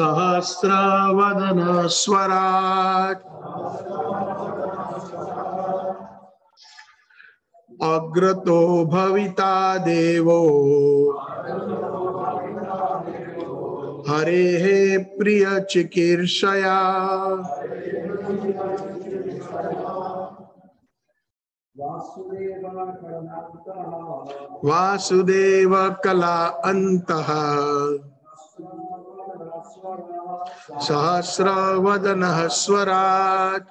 सहस्रवदन स्वराट अग्रतो भविता देवो। हरेः प्रिय चिकीर्षया। वासुदेव कला अन्तः। सहस्रवदनः स्वराट्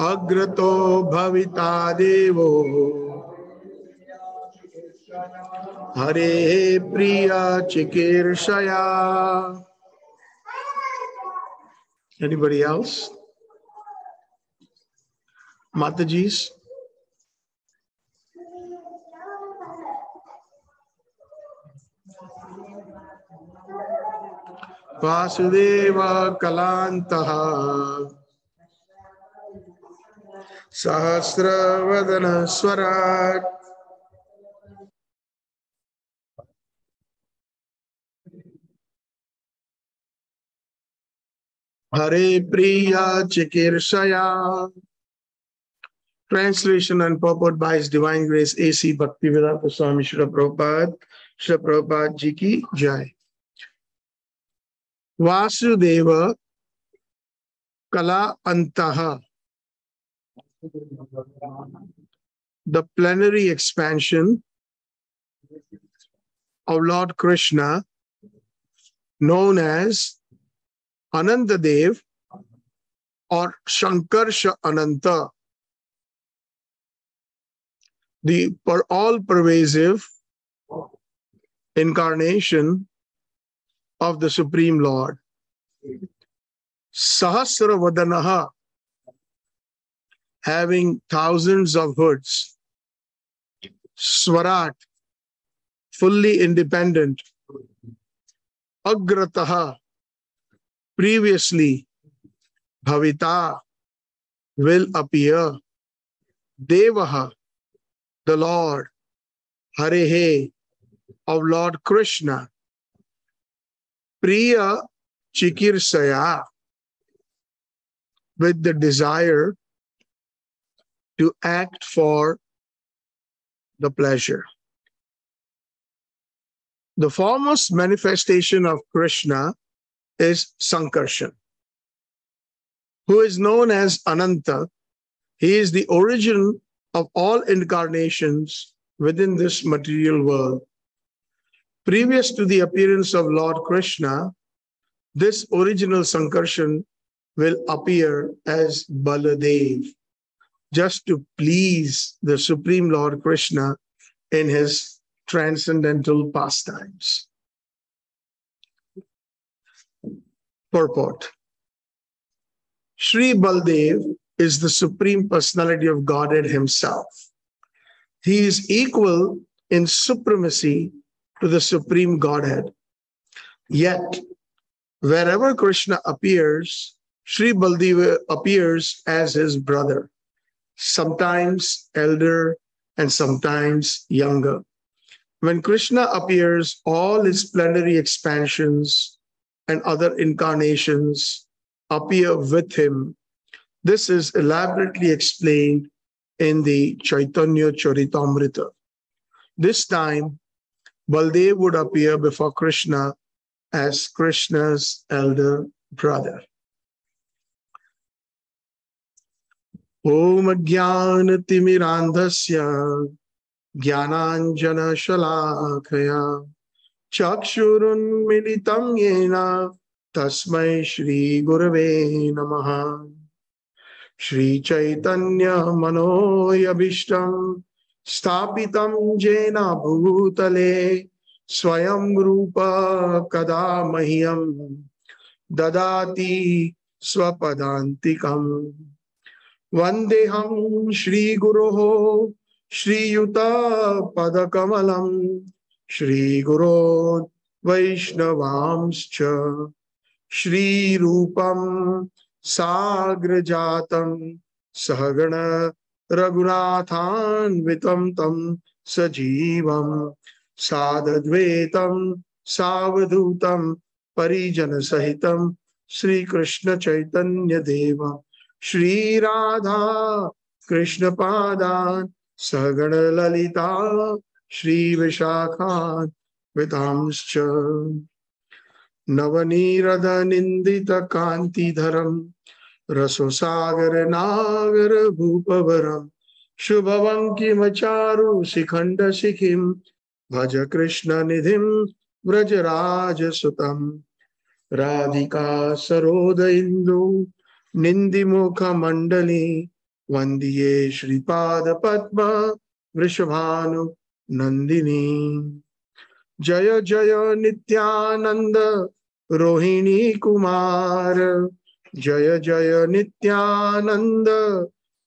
अग्रतो भविता देवो हरे प्रिय चिकीर्षया Anybody else? Mataji's? वासुदेव कलांतः सहस्रवदन स्वरा हरे प्रिया, चिकीर्षया। Translation and purport by divine grace AC Bhaktivedanta Swami Shri Prabhupada Shri Prabhupada ji की जय Vasudeva Kala Antaha. The plenary expansion of Lord Krishna, known as Anantadev or Shankarsha Ananta, the all pervasive incarnation of the Supreme Lord. Sahasra Vadanaha, having thousands of hoods. Swarat, fully independent. Agrataha, previously. Bhavita, will appear. Devaha, the Lord. Harehe, of Lord Krishna. Priya Chikirsaya, with the desire to act for the pleasure. The foremost manifestation of Krishna is Sankarshan, who is known as Ananta. He is the origin of all incarnations within this material world. Previous to the appearance of Lord Krishna, this original Sankarshan will appear as Baladev, just to please the Supreme Lord Krishna in his transcendental pastimes. Purport Sri Baldev is the Supreme Personality of Godhead Himself. He is equal in supremacy to the Supreme Godhead. Yet, wherever Krishna appears, Sri Baldeva appears as his brother, sometimes elder and sometimes younger. When Krishna appears, all his plenary expansions and other incarnations appear with him. This is elaborately explained in the Chaitanya Charitamrita. This time, Baldev would appear before Krishna as Krishna's elder brother. Om Jnana Timirandhasya Jnananjana Shalakaya Chakshurun Militam Yena Tasmai Shri Gurave Namaha Shri Chaitanya Manoyabhishtam स्थापित जेन भूतले स्वयं रूप कदा मह्यम ददाति स्वपदातिकम वंदेहम श्रीगुरो श्रीयुत पदकमल श्रीगुरो वैष्णवांश्च। श्रीरूपं साग्रजातं सहगण रघुनाथान्वितं तं सजीवं साधद्वैतं सावधूतं परिजनसहितं श्रीकृष्णचैतन्यदेवं श्रीराधा कृष्णपादान् सगणललिता श्रीविशाखान् वितांश्च नवनीरदनिन्दितकान्तिधरम् रसोसागर, नागर भूपवरम शुभवंकिम चारु शिखंड शिखिम भज कृष्ण निधिम व्रजराज सुतम राधिका सरोद इंदु, निंदिमुख मंडली, वंदिये श्रीपाद पद्म, वृषभानु नंदिनी। जय जय नित्यानंद, रोहिणी कुमार। जय जय Nityanand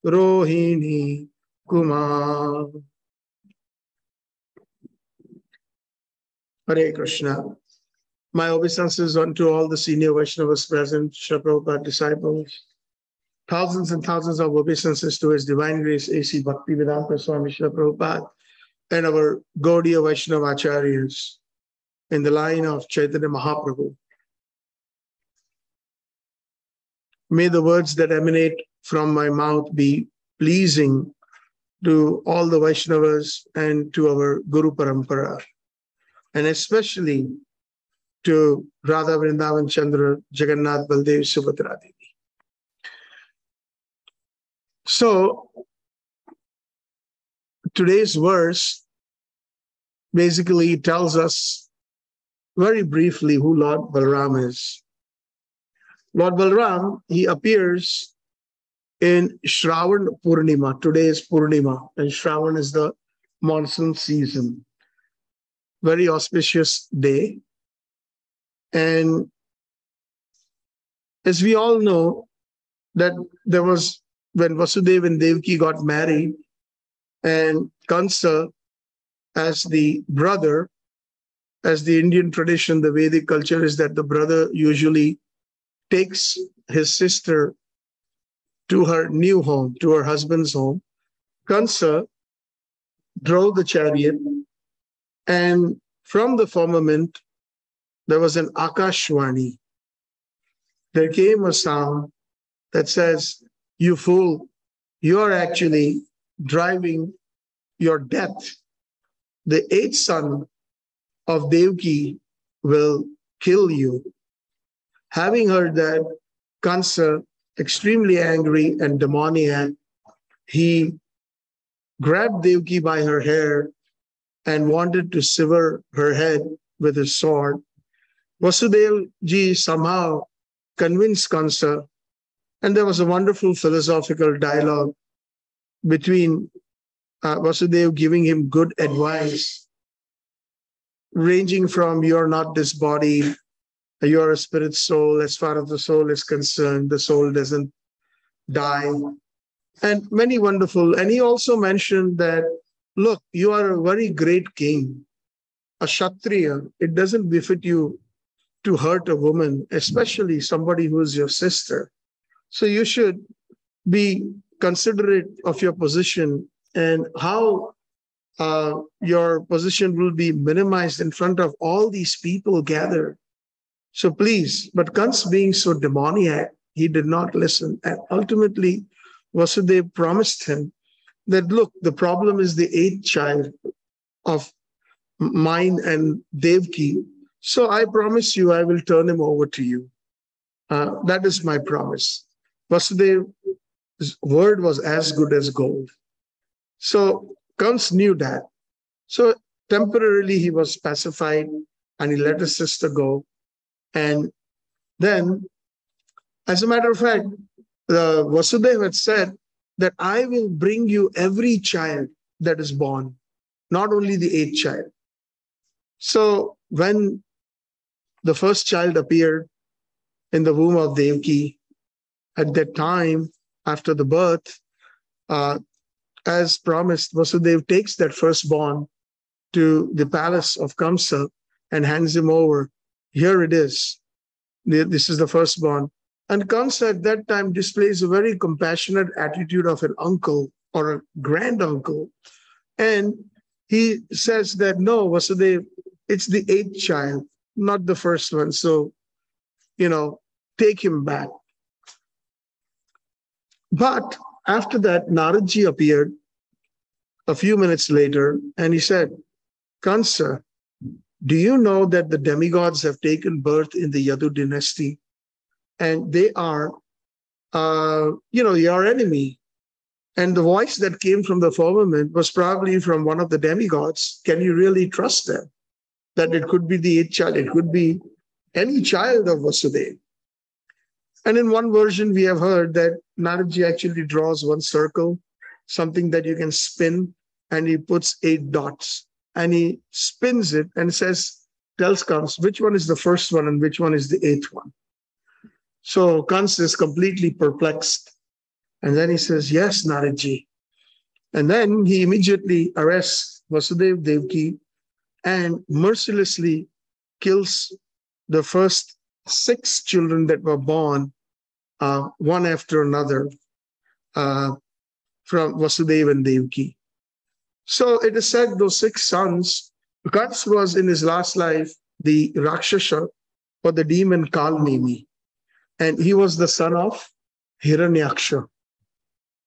Rohini Kumar Hare Krishna. My obeisances unto all the senior Vaishnavas present, Prabhupada disciples. Thousands and thousands of obeisances to His Divine Grace A.C. Bhaktivedanta Swami Prabhupada and our Gaudiya Vaishnava Acharyas in the line of Chaitanya Mahaprabhu. May the words that emanate from my mouth be pleasing to all the Vaishnavas and to our Guru Parampara, and especially to Radha Vrindavan Chandra, Jagannath Baldev Subhadra Devi. So, today's verse basically tells us very briefly who Lord Balram is. Lord Balram, he appears in Shravan Purnima. Today is Purnima, and Shravan is the monsoon season. Very auspicious day. And as we all know, that there was when Vasudeva and Devki got married, and Kansa, as the brother, as the Indian tradition, the Vedic culture is that the brother usually takes his sister to her new home, to her husband's home. Kansa drove the chariot, and from the firmament, there was an Akashwani. There came a sound that says, You fool, you're actually driving your death. The eighth son of Devki will kill you. Having heard that, Kansa, extremely angry and demoniac, he grabbed Devki by her hair and wanted to sever her head with his sword. Vasudev ji somehow convinced Kansa, and there was a wonderful philosophical dialogue between uh, Vasudev giving him good advice, ranging from you're not this body, you're a spirit soul. As far as the soul is concerned, the soul doesn't die. And many wonderful. And he also mentioned that, look, you are a very great king, a Kshatriya. It doesn't befit you to hurt a woman, especially somebody who is your sister. So you should be considerate of your position and how uh, your position will be minimized in front of all these people gathered. So please, but Kans being so demoniac, he did not listen. And ultimately, Vasudev promised him that, look, the problem is the eighth child of mine and Devki. So I promise you, I will turn him over to you. Uh, that is my promise. Vasudev's word was as good as gold. So Kans knew that. So temporarily he was pacified and he let his sister go. And then, as a matter of fact, the Vasudeva had said that I will bring you every child that is born, not only the eighth child. So when the first child appeared in the womb of Devki, at that time, after the birth, uh, as promised, Vasudev takes that firstborn to the palace of Kamsa and hands him over here it is. This is the firstborn. And Kansa at that time displays a very compassionate attitude of an uncle or a granduncle. And he says that no, Vasudev, it's the eighth child. not the first one. So, you know, take him back. But after that, Naradji appeared a few minutes later and he said, Kansa, do you know that the demigods have taken birth in the Yadu dynasty? And they are, uh, you know, your enemy. And the voice that came from the firmament was probably from one of the demigods. Can you really trust them? That it could be the eighth child, it could be any child of Vasudeva. And in one version, we have heard that Naradji actually draws one circle, something that you can spin, and he puts eight dots and he spins it and says, tells Kans which one is the first one and which one is the eighth one. So Kans is completely perplexed. And then he says, Yes, Naradji. And then he immediately arrests Vasudev Devki and mercilessly kills the first six children that were born, uh, one after another, uh, from Vasudeva and Devki. So it is said those six sons, Kans was in his last life the Rakshasa or the demon Kalnemi. And he was the son of Hiranyaksha,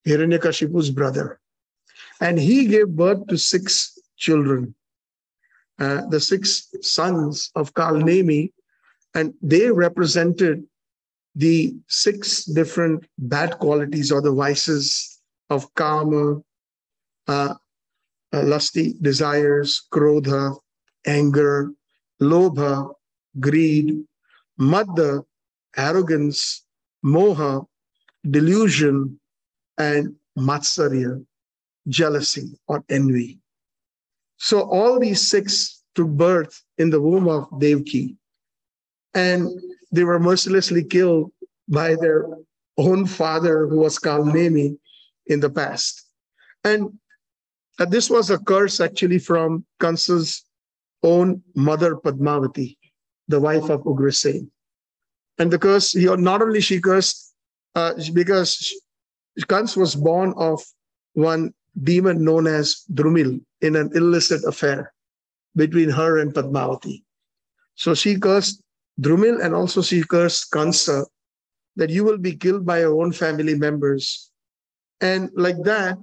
Hiranyakashipu's brother. And he gave birth to six children, uh, the six sons of Kalnemi, and they represented the six different bad qualities or the vices of karma, uh, uh, lusty desires, krodha, anger, lobha, greed, madda, arrogance, moha, delusion, and matsarya, jealousy or envy. So all these six took birth in the womb of Devki, and they were mercilessly killed by their own father, who was Kalnemi in the past. And uh, this was a curse actually from Kansa's own mother Padmavati, the wife of Ugrasen. And the curse, he, not only she cursed uh, because Kans was born of one demon known as Drumil in an illicit affair between her and Padmavati. So she cursed Drumil and also she cursed Kansa that you will be killed by your own family members. And like that,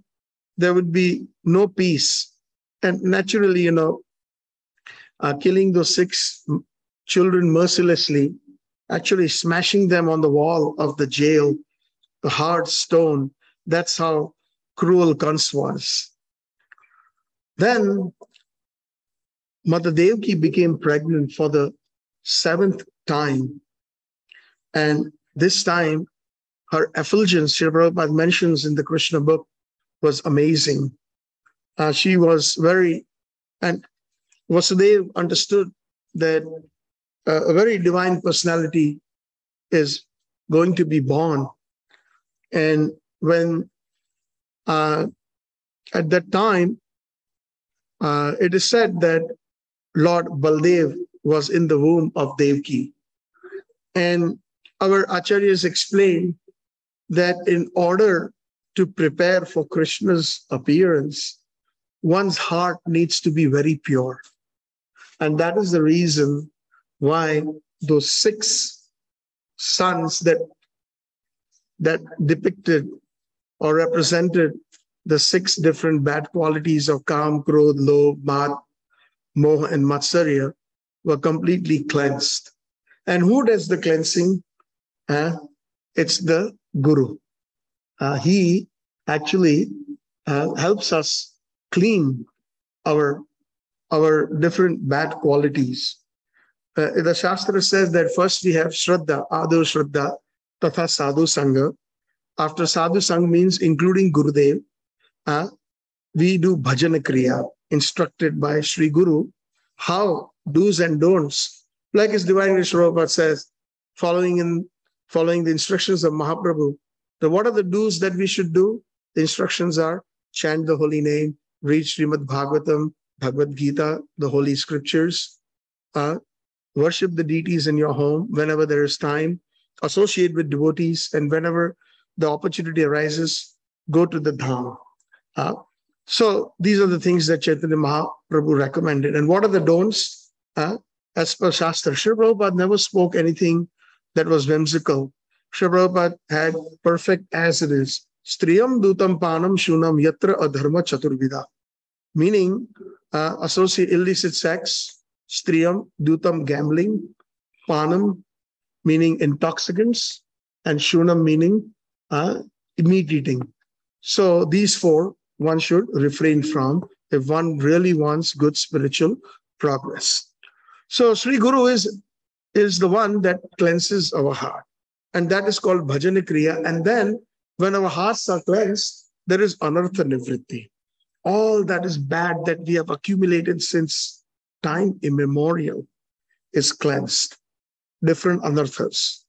there would be no peace. And naturally, you know, uh, killing those six children mercilessly, actually smashing them on the wall of the jail, the hard stone, that's how cruel Kans was. Then Mother Devki became pregnant for the seventh time. And this time, her effulgence, Sri Prabhupada mentions in the Krishna book, was amazing. Uh, she was very, and Vasudev understood that uh, a very divine personality is going to be born. And when uh, at that time, uh, it is said that Lord Baldev was in the womb of Devki. And our acharyas explain that in order to prepare for Krishna's appearance, one's heart needs to be very pure. And that is the reason why those six sons that, that depicted or represented the six different bad qualities of Kam, Krodh, Lobh, Mad, Moh, and Matsarya were completely cleansed. And who does the cleansing? Uh, it's the Guru uh, he actually uh, helps us clean our our different bad qualities. Uh, the Shastra says that first we have Shraddha, Adau Shraddha, Tatha Sadhu Sangha. After Sadhu Sangha means including Gurudev, uh, we do Bhajana Kriya, instructed by Sri Guru, how do's and don'ts. Like his Divine Prabhupada says, following in following the instructions of Mahaprabhu, so what are the do's that we should do? The instructions are chant the holy name, read Srimad Bhagavatam, Bhagavad Gita, the holy scriptures, uh, worship the deities in your home whenever there is time, associate with devotees, and whenever the opportunity arises, go to the dham. Uh, so these are the things that Chaitanya Mahaprabhu recommended. And what are the don'ts? Uh, as per Shastra. Sri Prabhupada never spoke anything that was whimsical. Sri had perfect as it is. Striyam dutam panam shunam yatra adharma chaturvida. Meaning, uh, associate illicit sex, striyam, dutam, gambling, panam, meaning intoxicants, and shunam, meaning uh, meat eating. So these four one should refrain from if one really wants good spiritual progress. So Sri Guru is, is the one that cleanses our heart. And that is called bhajana kriya. And then when our hearts are cleansed, there is anartha nivritti. All that is bad that we have accumulated since time immemorial is cleansed. Different anarthas.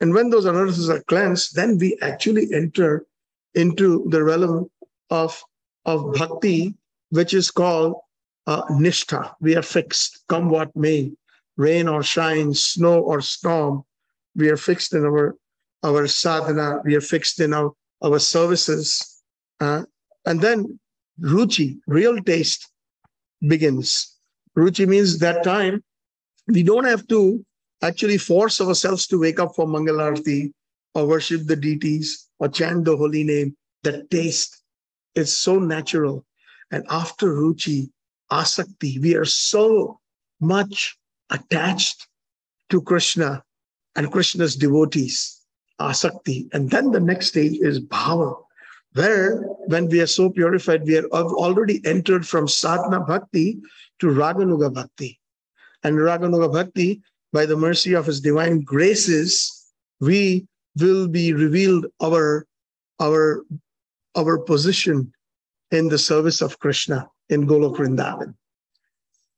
And when those anarthas are cleansed, then we actually enter into the realm of, of bhakti, which is called uh, nishtha. We are fixed, come what may, rain or shine, snow or storm. We are fixed in our, our sadhana, we are fixed in our, our services. Uh, and then ruchi, real taste, begins. Ruchi means that time we don't have to actually force ourselves to wake up for Mangalarti or worship the deities or chant the holy name. The taste is so natural. And after Ruchi, Asakti, we are so much attached to Krishna and Krishna's devotees, Asakti. And then the next stage is Bhava, where when we are so purified, we have already entered from Sadhana Bhakti to Raganuga Bhakti. And Raganuga Bhakti by the mercy of his divine graces, we will be revealed our, our, our position in the service of Krishna in Golok Vrindavan,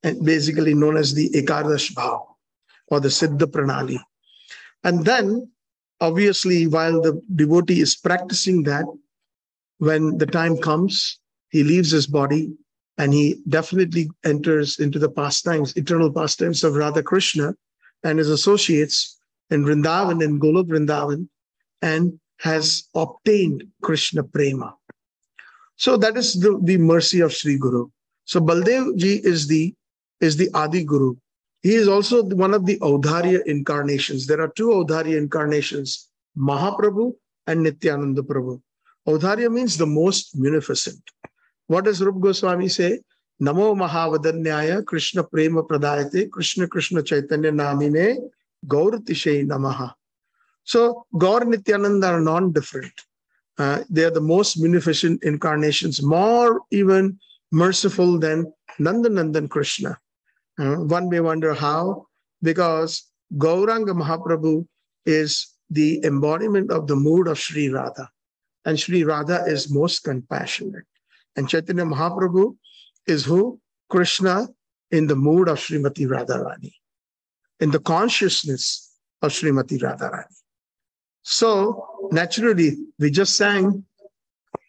and basically known as the Ekadash Bhav or the Siddha Pranali. And then, obviously, while the devotee is practicing that, when the time comes, he leaves his body and he definitely enters into the pastimes, eternal pastimes of Radha Krishna, and his associates in Vrindavan, in Golok Vrindavan, and has obtained Krishna Prema. So that is the, the mercy of Sri Guru. So Baldev ji is the is the Adi Guru. He is also one of the Audharya incarnations. There are two Audharya incarnations, Mahaprabhu and Nityananda Prabhu. Audharya means the most munificent. What does Rupa Goswami say? Namo Mahavadanyaya Krishna Prema Pradayate Krishna Krishna Chaitanya Namine Gauratvishe Namaha. So Gaur Nityananda are non-different. Uh, they are the most munificent incarnations, more even merciful than Nandanandan Krishna uh, one may wonder how because gauranga mahaprabhu is the embodiment of the mood of sri radha and sri radha is most compassionate and chaitanya mahaprabhu is who? Krishna in the mood of Srimati Radharani, in the consciousness of Srimati Radharani. So naturally, we just sang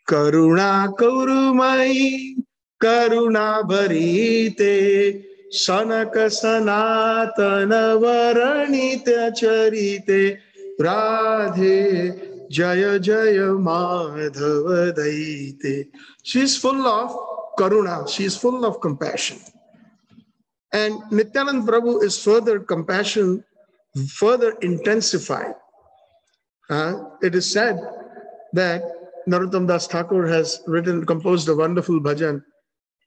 Karuna Kurumai Karuna Bharite Varanita Charite Radhe Jaya. She's full of karuna. She is full of compassion. And Nityanand Prabhu is further compassion, further intensified. Uh, it is said that Narottam Das Thakur has written, composed a wonderful bhajan,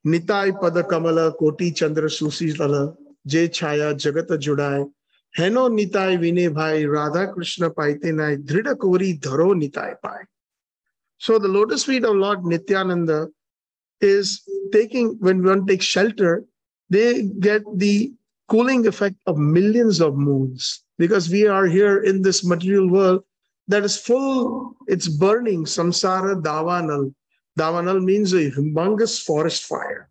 Pada Kamala Koti Chandra Chaya Jagata Judai, Heno Nitai Vine Bhai, Radha Krishna Paite Nai, Dhrida Kori Dharo Nitai Pai. So the lotus feet of Lord Nityananda is taking, when one takes shelter, they get the cooling effect of millions of moons because we are here in this material world that is full, it's burning, samsara davanal. Davanal means a humongous forest fire.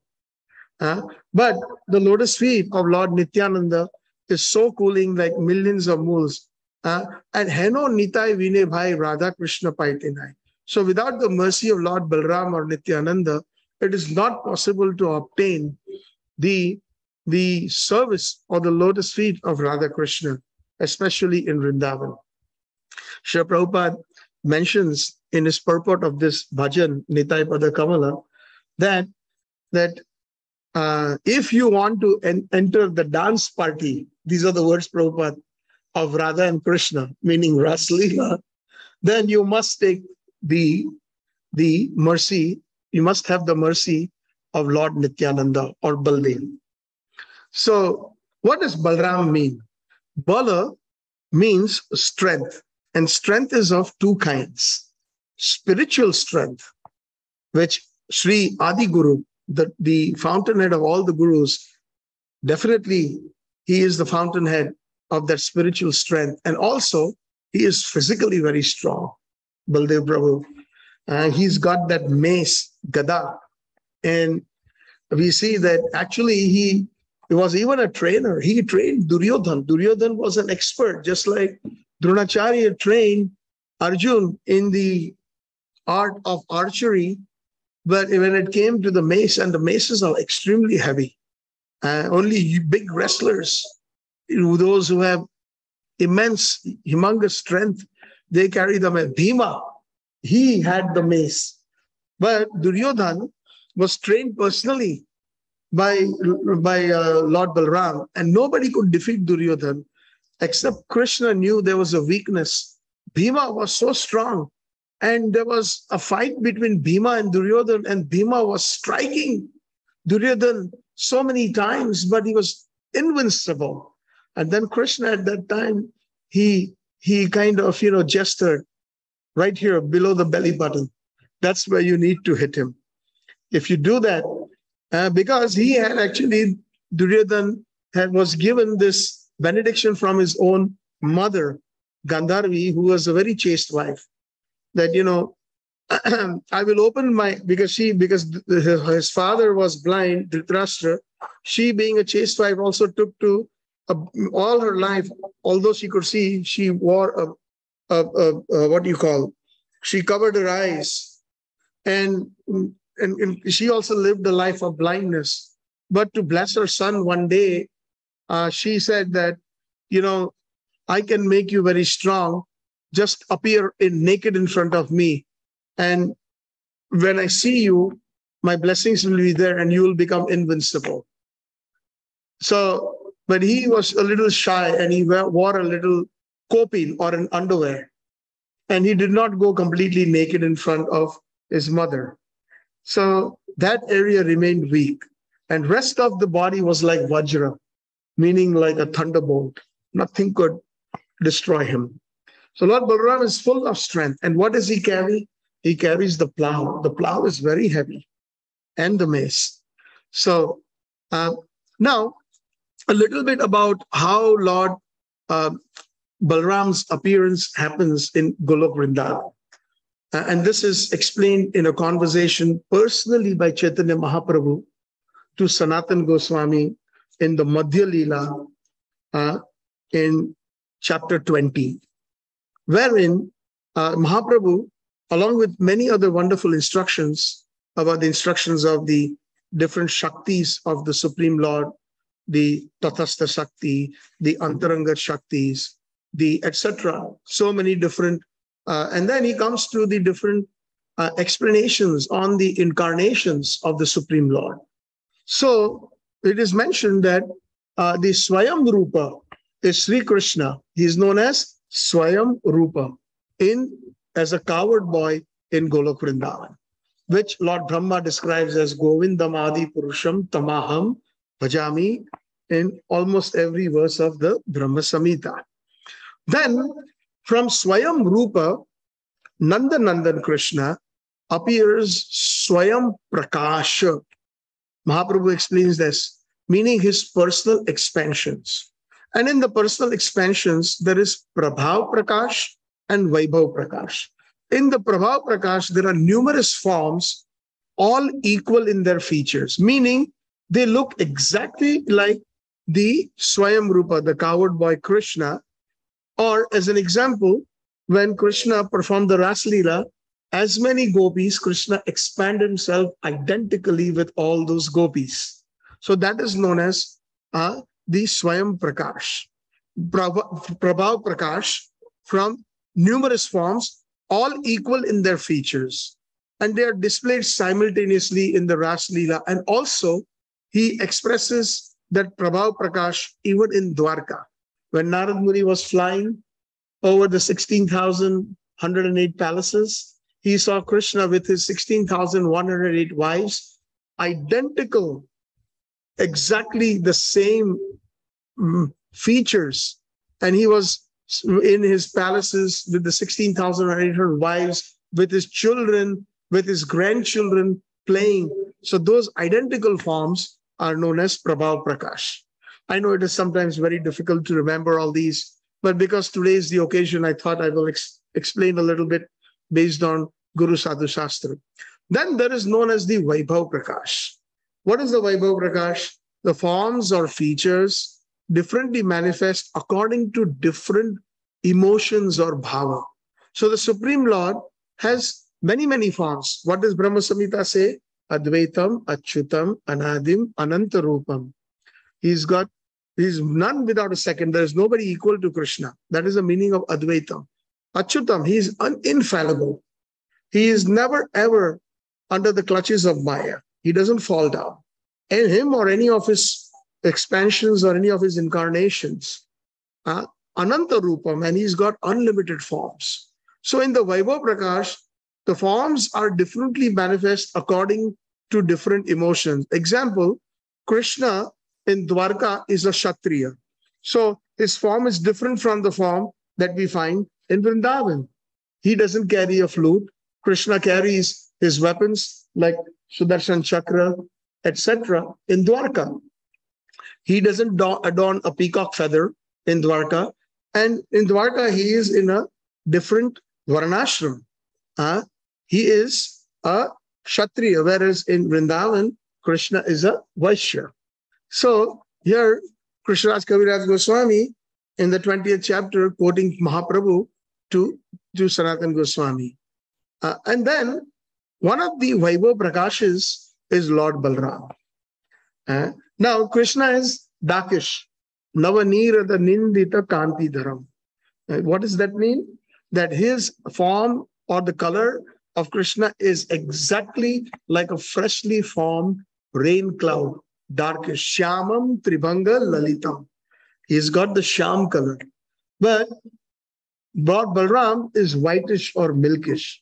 Uh, but the lotus feet of Lord Nityananda is so cooling like millions of moles. Uh, and Heno Nitai Vine Bhai Radha Krishna Paitinai. So without the mercy of Lord Balram or Nityananda, it is not possible to obtain the, the service or the lotus feet of Radha Krishna, especially in Vrindavan. Sri Prabhupada mentions in his purport of this bhajan, Nitai Pada Kamala, that, that uh, if you want to en- enter the dance party, these are the words Prabhupada of Radha and Krishna, meaning Raslila, then you must take the, the mercy, you must have the mercy of Lord Nityananda or Baldev. So, what does Balram mean? Bala means strength, and strength is of two kinds spiritual strength, which Sri Adi Guru, the, the fountainhead of all the gurus, definitely he is the fountainhead of that spiritual strength. And also, he is physically very strong, Baldev Prabhu. And he's got that mace, Gada. And we see that actually he, he was even a trainer. He trained Duryodhan. Duryodhan was an expert, just like Dronacharya trained Arjun in the art of archery. But when it came to the mace, and the maces are extremely heavy, uh, only big wrestlers, those who have immense, humongous strength, they carry them. And Bhima, he had the mace. But Duryodhan was trained personally by, by uh, Lord Balram, and nobody could defeat Duryodhan except Krishna knew there was a weakness. Bhima was so strong and there was a fight between Bhima and Duryodhan, and Bhima was striking Duryodhan so many times, but he was invincible. And then Krishna at that time, he he kind of you know gestured right here below the belly button. That's where you need to hit him. If you do that, uh, because he had actually Duryodhan had was given this benediction from his own mother, Gandhari, who was a very chaste wife that you know I will open my because she because his father was blind, Dhritarashtra. She, being a chaste wife, also took to uh, all her life. Although she could see, she wore a, a, a, a, what do you call? She covered her eyes, and, and and she also lived a life of blindness. But to bless her son one day, uh, she said that, you know, I can make you very strong just appear in naked in front of me. And when I see you, my blessings will be there and you will become invincible. So, but he was a little shy and he wore a little kopil or an underwear. And he did not go completely naked in front of his mother. So that area remained weak. And rest of the body was like Vajra, meaning like a thunderbolt. Nothing could destroy him. So Lord Balaram is full of strength. And what does he carry? He carries the plow. The plow is very heavy and the mace. So uh, now a little bit about how Lord uh, Balram's appearance happens in Golok Vrindavan. Uh, and this is explained in a conversation personally by Chaitanya Mahaprabhu to Sanatan Goswami in the Madhya Leela uh, in chapter 20 wherein uh, Mahaprabhu, along with many other wonderful instructions about the instructions of the different Shaktis of the Supreme Lord, the Tathastha Shakti, the Antaranga Shaktis, the etc. So many different, uh, and then he comes to the different uh, explanations on the incarnations of the Supreme Lord. So it is mentioned that uh, the Swayam Rupa is Sri Krishna. He is known as Swayam Rupa in as a coward boy in Golok Vrindavan, which Lord Brahma describes as Govindam Adi Purusham Tamaham Bhajami in almost every verse of the Brahma Samhita. Then from Swayam Rupa, Nanda Nandan Krishna appears Swayam Prakasha. Mahaprabhu explains this, meaning his personal expansions. And in the personal expansions, there is Prabhav Prakash and Vaibhav Prakash. In the Prabhav Prakash, there are numerous forms, all equal in their features, meaning they look exactly like the Swayam Rupa, the coward boy Krishna. Or as an example, when Krishna performed the Raslila, as many gopis, Krishna expanded himself identically with all those gopis. So that is known as uh, the Swayam Prakash, Prabhav Prakash from numerous forms, all equal in their features. And they are displayed simultaneously in the Ras Leela and also he expresses that Prabhav Prakash even in Dwarka. When Narad Muni was flying over the 16,108 palaces, he saw Krishna with his 16,108 wives, identical, exactly the same mm, features. And he was in his palaces with the 16,800 wives, with his children, with his grandchildren playing. So those identical forms are known as Prabhav Prakash. I know it is sometimes very difficult to remember all these, but because today is the occasion, I thought I will ex explain a little bit based on Guru Sadhu Shastra. Then there is known as the Vaibhav Prakash. What is the Vaibhav Prakash? The forms or features differently manifest according to different emotions or bhava. So the Supreme Lord has many, many forms. What does Brahma Samhita say? Advaitam, Achyutam, Anadim, Anantarupam. He's got, he's none without a second. There is nobody equal to Krishna. That is the meaning of Advaitam. Achyutam, he is un- infallible. He is never ever under the clutches of Maya. He doesn't fall down. And him or any of his expansions or any of his incarnations, uh, Ananta Rupam, and he's got unlimited forms. So in the Vaibhav Prakash, the forms are differently manifest according to different emotions. Example, Krishna in Dwarka is a Kshatriya. So his form is different from the form that we find in Vrindavan. He doesn't carry a flute. Krishna carries his weapons like Sudarshan Chakra, etc. in Dwarka. He doesn't adorn a peacock feather in Dwarka. And in Dwarka, he is in a different Varnashram. Uh, he is a Kshatriya, whereas in Vrindavan, Krishna is a Vaishya. So here, Krishnadas Kaviraj Goswami in the 20th chapter quoting Mahaprabhu to, to Goswami. Uh, and then one of the Vaibhav Prakashas is Lord Balram. Uh, now, Krishna is Dakish, Navanira the Nindita Kanti Dharam. Uh, what does that mean? That his form or the color of Krishna is exactly like a freshly formed rain cloud, darkish. Shyamam Tribhanga Lalitam. He's got the Shyam color. But Lord Balram is whitish or milkish.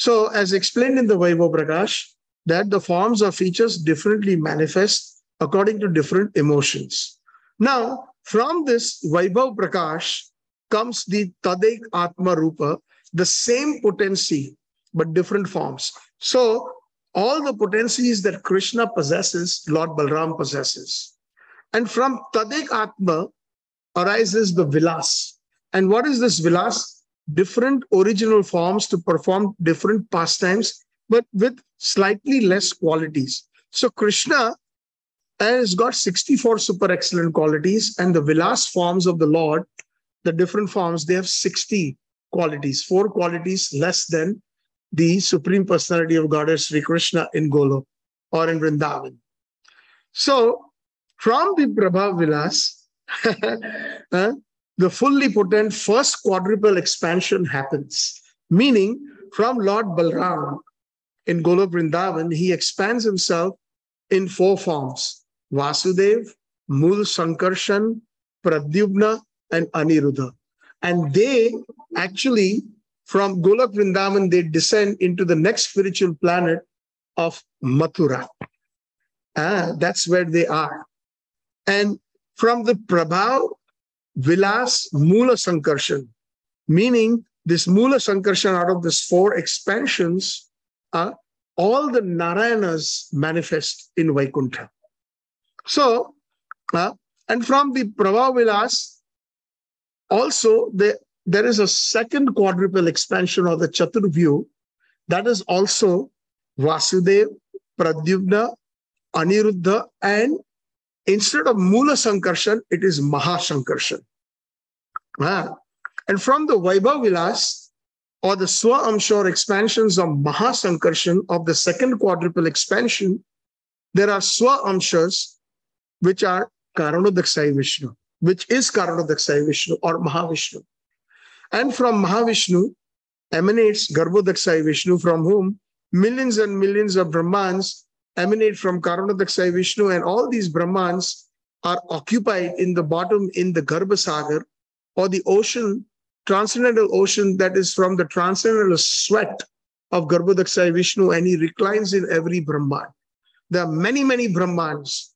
So, as explained in the Vaibhav Prakash, that the forms or features differently manifest according to different emotions. Now, from this Vaibhav Prakash comes the Tadek Atma Rupa, the same potency but different forms. So all the potencies that Krishna possesses, Lord Balram possesses. And from Tadek Atma arises the Vilas. And what is this Vilas? Different original forms to perform different pastimes, but with slightly less qualities. So Krishna has got 64 super excellent qualities, and the Vilas forms of the Lord, the different forms, they have 60 qualities, four qualities less than the Supreme Personality of Godhead Sri Krishna in Golok or in Vrindavan. So, from the Prabhav Vilas, the fully potent first quadruple expansion happens, meaning from Lord Balram in Golok Vrindavan, he expands himself in four forms Vasudev, Mul Sankarshan, Pradyumna, and Aniruddha. And they actually from Golok Vrindavan, they descend into the next spiritual planet of Mathura. Ah, that's where they are. And from the Prabhav, Vilas, Mula Sankarshan, meaning this Mula Sankarshan out of these four expansions, uh, all the Narayanas manifest in Vaikuntha. So, uh, and from the Prabhav Vilas, also the there is a second quadruple expansion of the Chaturvyu that is also Vasudev, Pradyumna, Aniruddha, and instead of Mula Sankarshan, it is Mahasankarshan. Ah. And from the Vaibhav Vilas, or the Swa expansions of Mahasankarshan of the second quadruple expansion, there are Swa which are Karanodakshai Vishnu, which is Karanodakshai Vishnu or Mahavishnu. And from Mahavishnu emanates Garbhodakshai Vishnu, from whom millions and millions of Brahmans emanate from Karanadaksai Vishnu, and all these Brahmans are occupied in the bottom in the Garbhasagar or the ocean, transcendental ocean that is from the transcendental sweat of Garbhodaksai Vishnu, and he reclines in every Brahman. There are many, many Brahmans.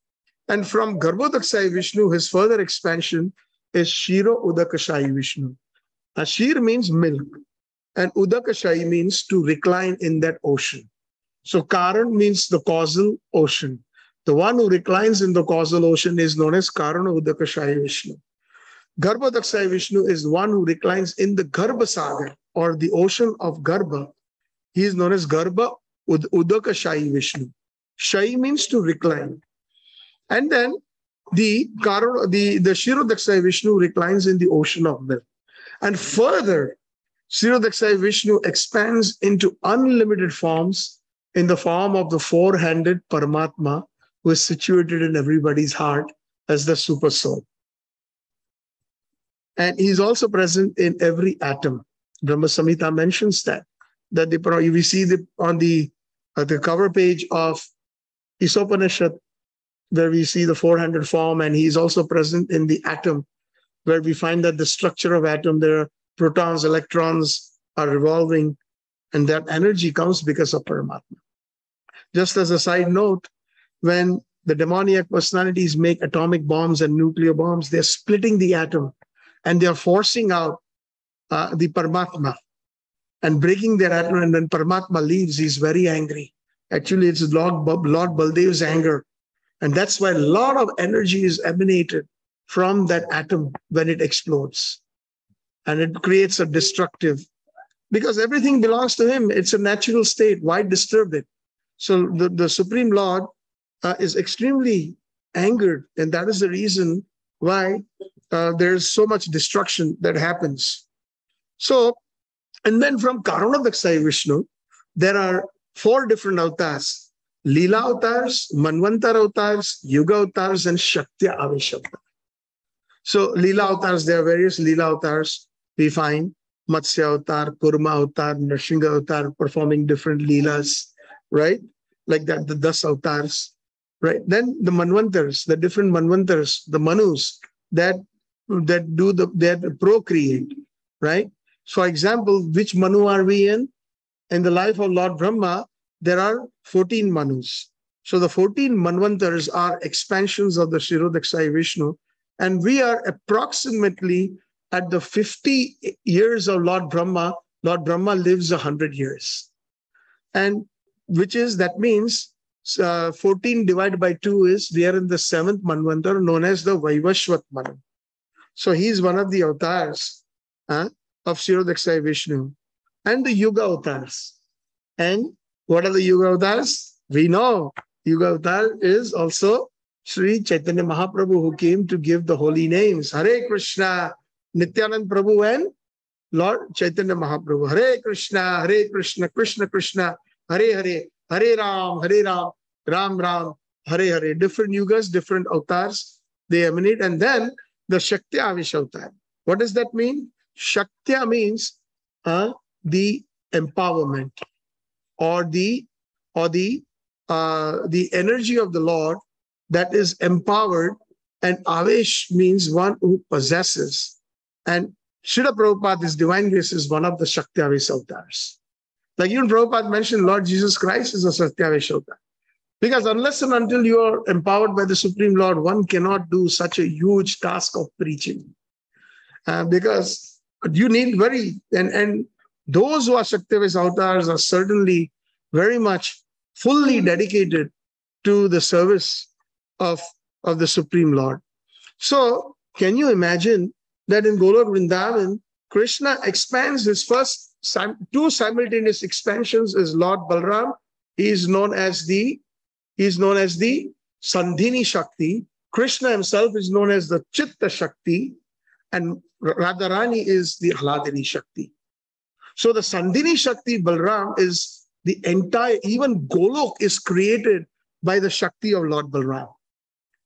And from Garbhodaksai Vishnu, his further expansion is Shiro Udakashai Vishnu. Ashir means milk, and Udakashai means to recline in that ocean. So Karan means the causal ocean. The one who reclines in the causal ocean is known as Karana Udakashaya Vishnu. Garbhodaksaya Vishnu is one who reclines in the Garbhasagar or the ocean of Garbha. He is known as Garbha Ud- Udakashai Vishnu. Shai means to recline. And then the Karana, the, the Shirodaksaya Vishnu reclines in the ocean of milk. And further, Shirodaksaya Vishnu expands into unlimited forms in the form of the four-handed Paramatma who is situated in everybody's heart as the super soul. And he's also present in every atom. Brahma Samhita mentions that. That the, we see the, on the, uh, the cover page of Isopanishad, where we see the 400 form, and he's also present in the atom, where we find that the structure of atom, there are protons, electrons are revolving, and that energy comes because of Paramatma. Just as a side note, when the demoniac personalities make atomic bombs and nuclear bombs, they're splitting the atom and they're forcing out uh, the Paramatma and breaking their atom. And then Paramatma leaves, he's very angry. Actually, it's Lord, Lord Baldev's anger. And that's why a lot of energy is emanated from that atom when it explodes. And it creates a destructive, because everything belongs to him. It's a natural state. Why disturb it? So the, the Supreme Lord uh, is extremely angered. And that is the reason why uh, there's so much destruction that happens. So, and then from Karanadaksai Vishnu, there are four different avatars. Leela avatars, Manvantara avatars, Yuga avatars, and Shaktya Avesh So Leela avatars, there are various Leela avatars we find. Matsya avatar, Kurma avatar, Nrsimha avatar performing different Leelas, right? Like that, the Das avatars right? Then the manvantars, the different manvantars, the manus that that do the that procreate, right? So, for example, which manu are we in? In the life of Lord Brahma, there are 14 manus. So the 14 manvantars are expansions of the Shirodaksai Vishnu, and we are approximately at the 50 years of Lord Brahma. Lord Brahma lives 100 years. And which is, that means uh, 14 divided by 2 is we are in the seventh Manvantar known as the Vaivashvat Manu. So he's one of the avatars uh, of Shirodaksai Vishnu and the Yuga avatars. And what are the Yuga avatars? We know Yuga avatar is also Sri Chaitanya Mahaprabhu who came to give the holy names. Hare Krishna, Nityanand Prabhu and Lord Chaitanya Mahaprabhu. Hare Krishna, Hare Krishna, Krishna Krishna, Hare Hare. Hare Ram, Hare Ram, Ram Ram, Hare Hare. Different yugas, different avatars, they emanate. And then the Shakti Avish. What does that mean? Shakti means uh, the empowerment or the or the uh, the energy of the Lord that is empowered, and Avesh means one who possesses. And Srila Prabhupada, this divine grace, is one of the Shakti Avish avatars. Like even Prabhupada mentioned, Lord Jesus Christ is a Satyaveshota. Because unless and until you are empowered by the Supreme Lord, one cannot do such a huge task of preaching. Uh, because you need very, and, and those who are Shaktivesh avatars are certainly very much fully dedicated to the service of, of the Supreme Lord. So, can you imagine that in Golok Vrindavan, Krishna expands his first two simultaneous expansions is Lord Balram. He is known as the he is known as the Sandhini Shakti. Krishna himself is known as the Chitta Shakti, and Radharani is the Ahladini Shakti. So the Sandhini Shakti Balram is the entire, even Golok is created by the Shakti of Lord Balram.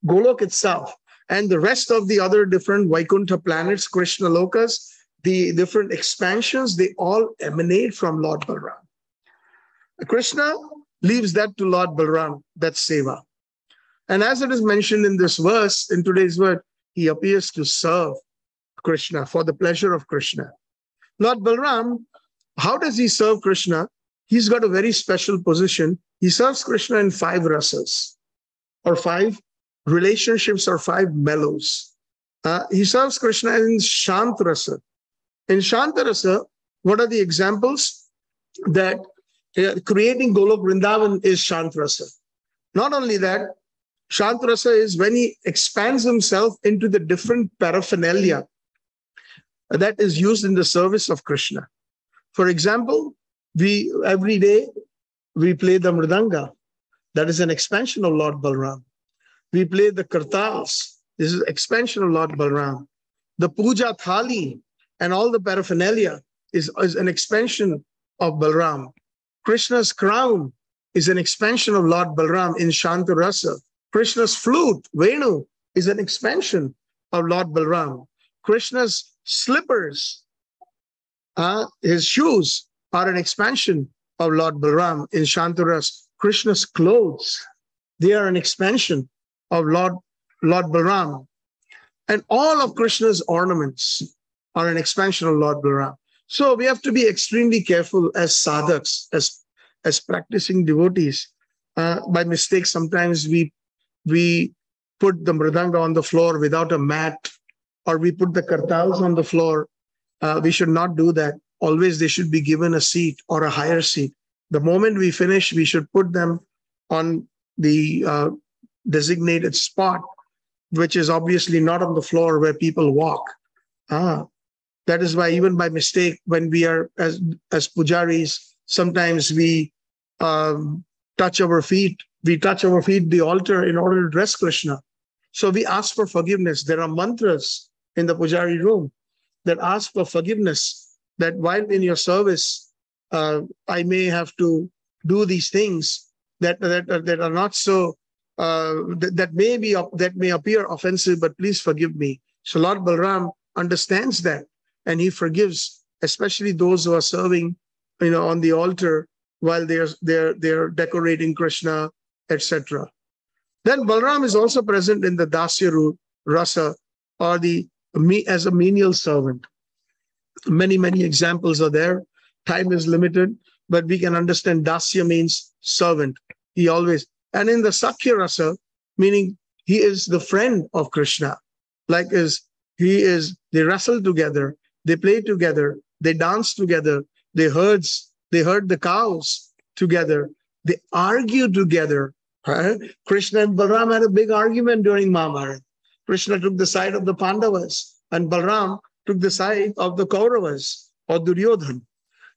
Golok itself and the rest of the other different Vaikuntha planets, Krishna Lokas, the different expansions, they all emanate from Lord Balram. Krishna leaves that to Lord Balram, that seva. And as it is mentioned in this verse, in today's word, he appears to serve Krishna for the pleasure of Krishna. Lord Balram, how does he serve Krishna? He's got a very special position. He serves Krishna in five rasas or five relationships or five mellows. Uh, he serves Krishna in Shantarasa. In Shantarasa, what are the examples? That Uh, creating Golok Vrindavan is Shantarasa. Not only that, Shantarasa is when he expands himself into the different paraphernalia that is used in the service of Krishna. For example, we every day we play the mridanga. That is an expansion of Lord Balram. We play the kartals. This is expansion of Lord Balram. The puja thali and all the paraphernalia is, is an expansion of Balram. Krishna's crown is an expansion of Lord Balram in Shantarasa. Krishna's flute, Venu, is an expansion of Lord Balram. Krishna's slippers, uh, his shoes, are an expansion of Lord Balram in Shantaras. Krishna's clothes, they are an expansion of Lord, Lord Balram. And all of Krishna's ornaments are an expansion of Lord Balram. So we have to be extremely careful as sadhaks, as, as practicing devotees. Uh, by mistake, sometimes we we put the mridanga on the floor without a mat, or we put the kartals on the floor. Uh, we should not do that. Always they should be given a seat or a higher seat. The moment we finish, we should put them on the uh, designated spot, which is obviously not on the floor where people walk. Ah, that is why even by mistake, when we are as as pujaris, sometimes we um, touch our feet we touch our feet the altar in order to dress Krishna. So we ask for forgiveness. There are mantras in the pujari room that ask for forgiveness. That while in your service, uh, I may have to do these things that that, that are not so uh, that, that may be that may appear offensive, but please forgive me. So Lord Balram understands that, and he forgives, especially those who are serving, you know, on the altar while they're they're they're decorating Krishna etc. Then Balram is also present in the Dasya Rasa or the me as a menial servant. Many, many examples are there. Time is limited, but we can understand Dasya means servant. He always, and in the Sakya Rasa, meaning he is the friend of Krishna, like is he is, they wrestle together, they play together, they dance together, they herds, they herd the cows together, they argue together, Right? Krishna and Balram had a big argument during Mahabharata. Krishna took the side of the Pandavas, and Balram took the side of the Kauravas or Duryodhan.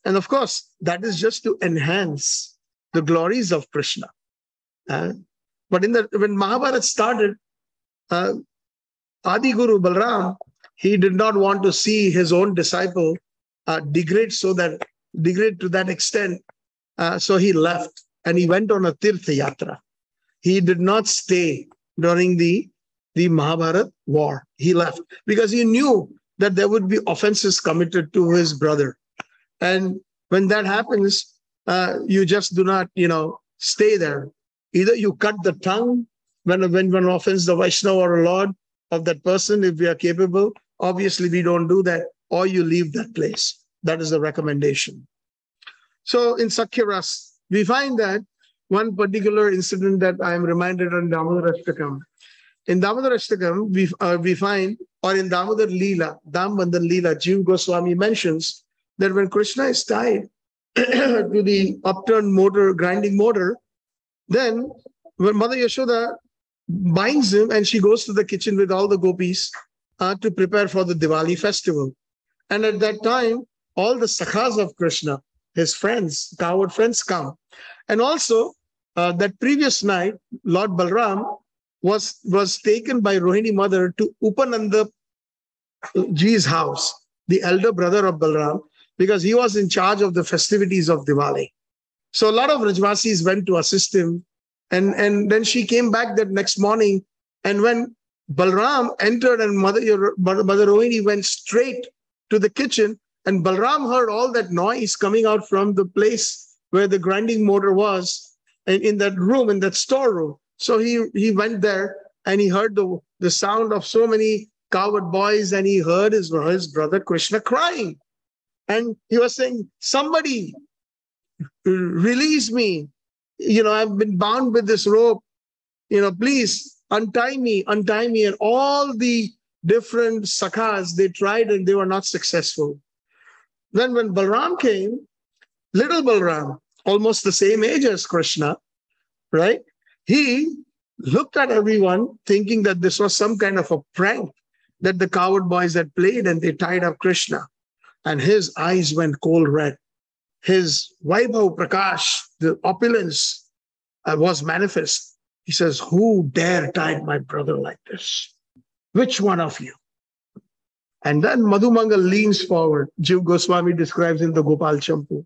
And of course, that is just to enhance the glories of Krishna. But in the when Mahabharata started, uh, Adi Guru Balram, he did not want to see his own disciple uh, degrade so that degrade to that extent. Uh, so he left and he went on a Tirtha Yatra he did not stay during the, the Mahabharat war. He left because he knew that there would be offenses committed to his brother. And when that happens, uh, you just do not, you know, stay there. Either you cut the tongue when, when one offends the Vaishnava or a Lord of that person, if we are capable. Obviously, we don't do that, or you leave that place. That is the recommendation. So in Sakyaras, we find that one particular incident that I am reminded on Damodar Ashtakam. In Damodar Ashtakam, we, uh, we find, or in Damodar Leela, Dambandan Leela, Jiv Goswami mentions that when Krishna is tied to the upturned motor, grinding motor, then when Mother Yashoda binds him and she goes to the kitchen with all the gopis uh, to prepare for the Diwali festival. And at that time, all the sakhas of Krishna, his friends, coward friends come. And also, uh, that previous night, Lord Balram was, was taken by Rohini mother to Upananda Ji's house, the elder brother of Balram, because he was in charge of the festivities of Diwali. So a lot of Rajvasis went to assist him. And, and then she came back that next morning. And when Balram entered and Mother, your, Mother Rohini went straight to the kitchen, and Balram heard all that noise coming out from the place where the grinding motor was, in, in that room, in that storeroom. So he, he went there and he heard the, the sound of so many coward boys and he heard his, his brother Krishna crying. And he was saying, Somebody uh, release me. You know, I've been bound with this rope. You know, please untie me, untie me. And all the different sakhas they tried and they were not successful. Then when Balram came, little Balram, almost the same age as Krishna, right? He looked at everyone thinking that this was some kind of a prank that the coward boys had played and they tied up Krishna. And his eyes went cold red. His Vaibhav Prakash, the opulence, uh, was manifest. He says, Who dare tie my brother like this? Which one of you? And then Madhumangal leans forward. Jiv Goswami describes in the Gopal Champu.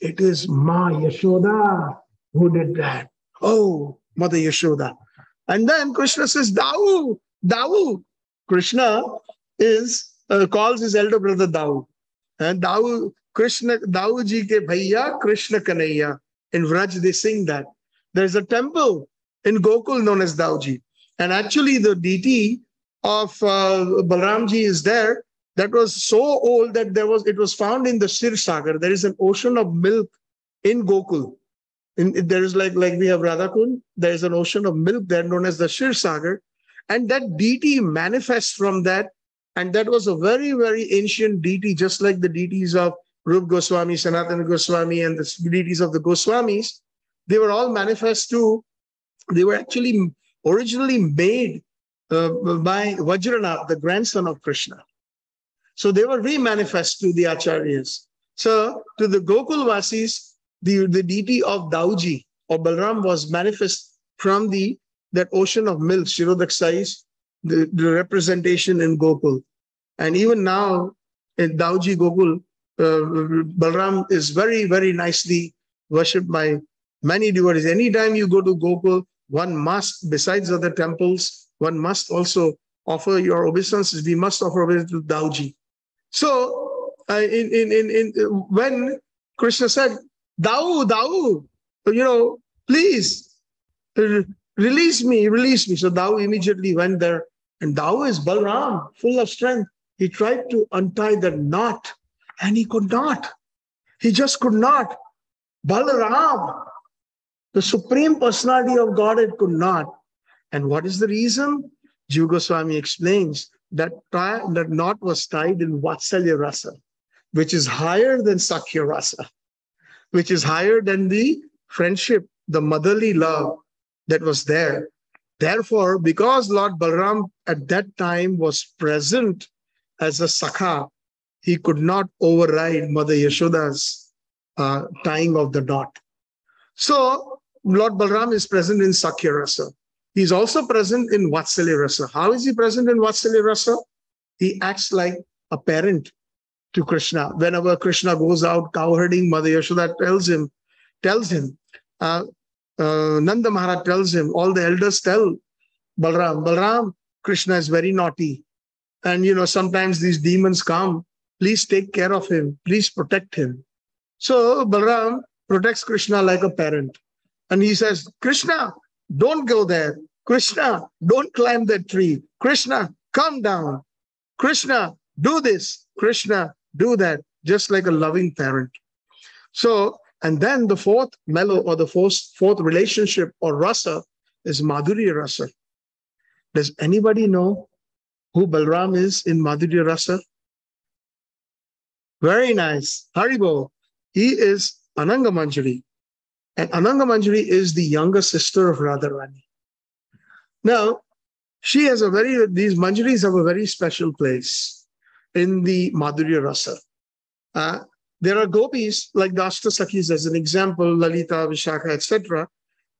It is Ma Yashoda who did that. Oh, Mother Yashoda. And then Krishna says, Dawu, Dawu. Krishna is uh, calls his elder brother Dawu. And Dawu, Krishna, Dawu ji ke bhaiya, Krishna Kanhaiya. In Vraj, they sing that. There's a temple in Gokul known as Dauji. And actually, the deity of uh, Balramji is there that was so old that there was it was found in the Shir Sagar. There is an ocean of milk in Gokul. In, there is like like we have Radhakund, there is an ocean of milk there known as the Shir Sagar. And that deity manifests from that. And that was a very, very ancient deity, just like the deities of Rup Goswami, Sanatana Goswami, and the deities of the Goswamis. They were all manifest too. They were actually originally made uh, by Vajranabh, the grandson of Krishna. So they were remanifest to the Acharyas. So to the Gokul Vasis, the, the deity of Dauji or Balram was manifest from the that ocean of milk, Shirodak size, the, the representation in Gokul. And even now in Dauji Gokul, Balram is very, very nicely worshipped by many devotees. Anytime you go to Gokul, one must, besides other temples, one must also offer your obeisances. We must offer obeisance to Dauji. So, uh, in, in, in, in, when Krishna said, Dau, Dau, you know, please release me, release me. So Dau immediately went there. And Dau is Balram, full of strength. He tried to untie the knot and he could not. He just could not. Balaram, the Supreme Personality of Godhead, could not. And what is the reason? Jiva Goswami explains that that knot was tied in Vatsalya Rasa, which is higher than Sakhya Rasa, which is higher than the friendship, the motherly love that was there. Therefore, because Lord Balram at that time was present as a Sakha, he could not override Mother Yashoda's uh, tying of the knot. So, Lord Balram is present in Sakhya Rasa. He's also present in Vatsalya Rasa. How is he present in Vatsalya Rasa? He acts like a parent to Krishna. Whenever Krishna goes out cowherding, Mother Yashoda tells him, tells him, uh, uh, Nanda Maharaj tells him, all the elders tell Balram, Balram, Krishna is very naughty. And, you know, sometimes these demons come. Please take care of him. Please protect him. So Balram protects Krishna like a parent. And he says, Krishna, don't go there. Krishna, don't climb that tree. Krishna, come down. Krishna, do this. Krishna, do that. Just like a loving parent. So, and then the fourth mellow or the fourth, fourth relationship or rasa is Madhurya rasa. Does anybody know who Balram is in Madhurya rasa? Very nice. Haribol. He is Ananga Manjari. And Ananga Manjari is the younger sister of Radharani. Now, she has a very, these Manjaris have a very special place in the Madhurya Rasa. Uh, there are gopis like the Ashtasakhis as an example, Lalita, Vishaka, etc.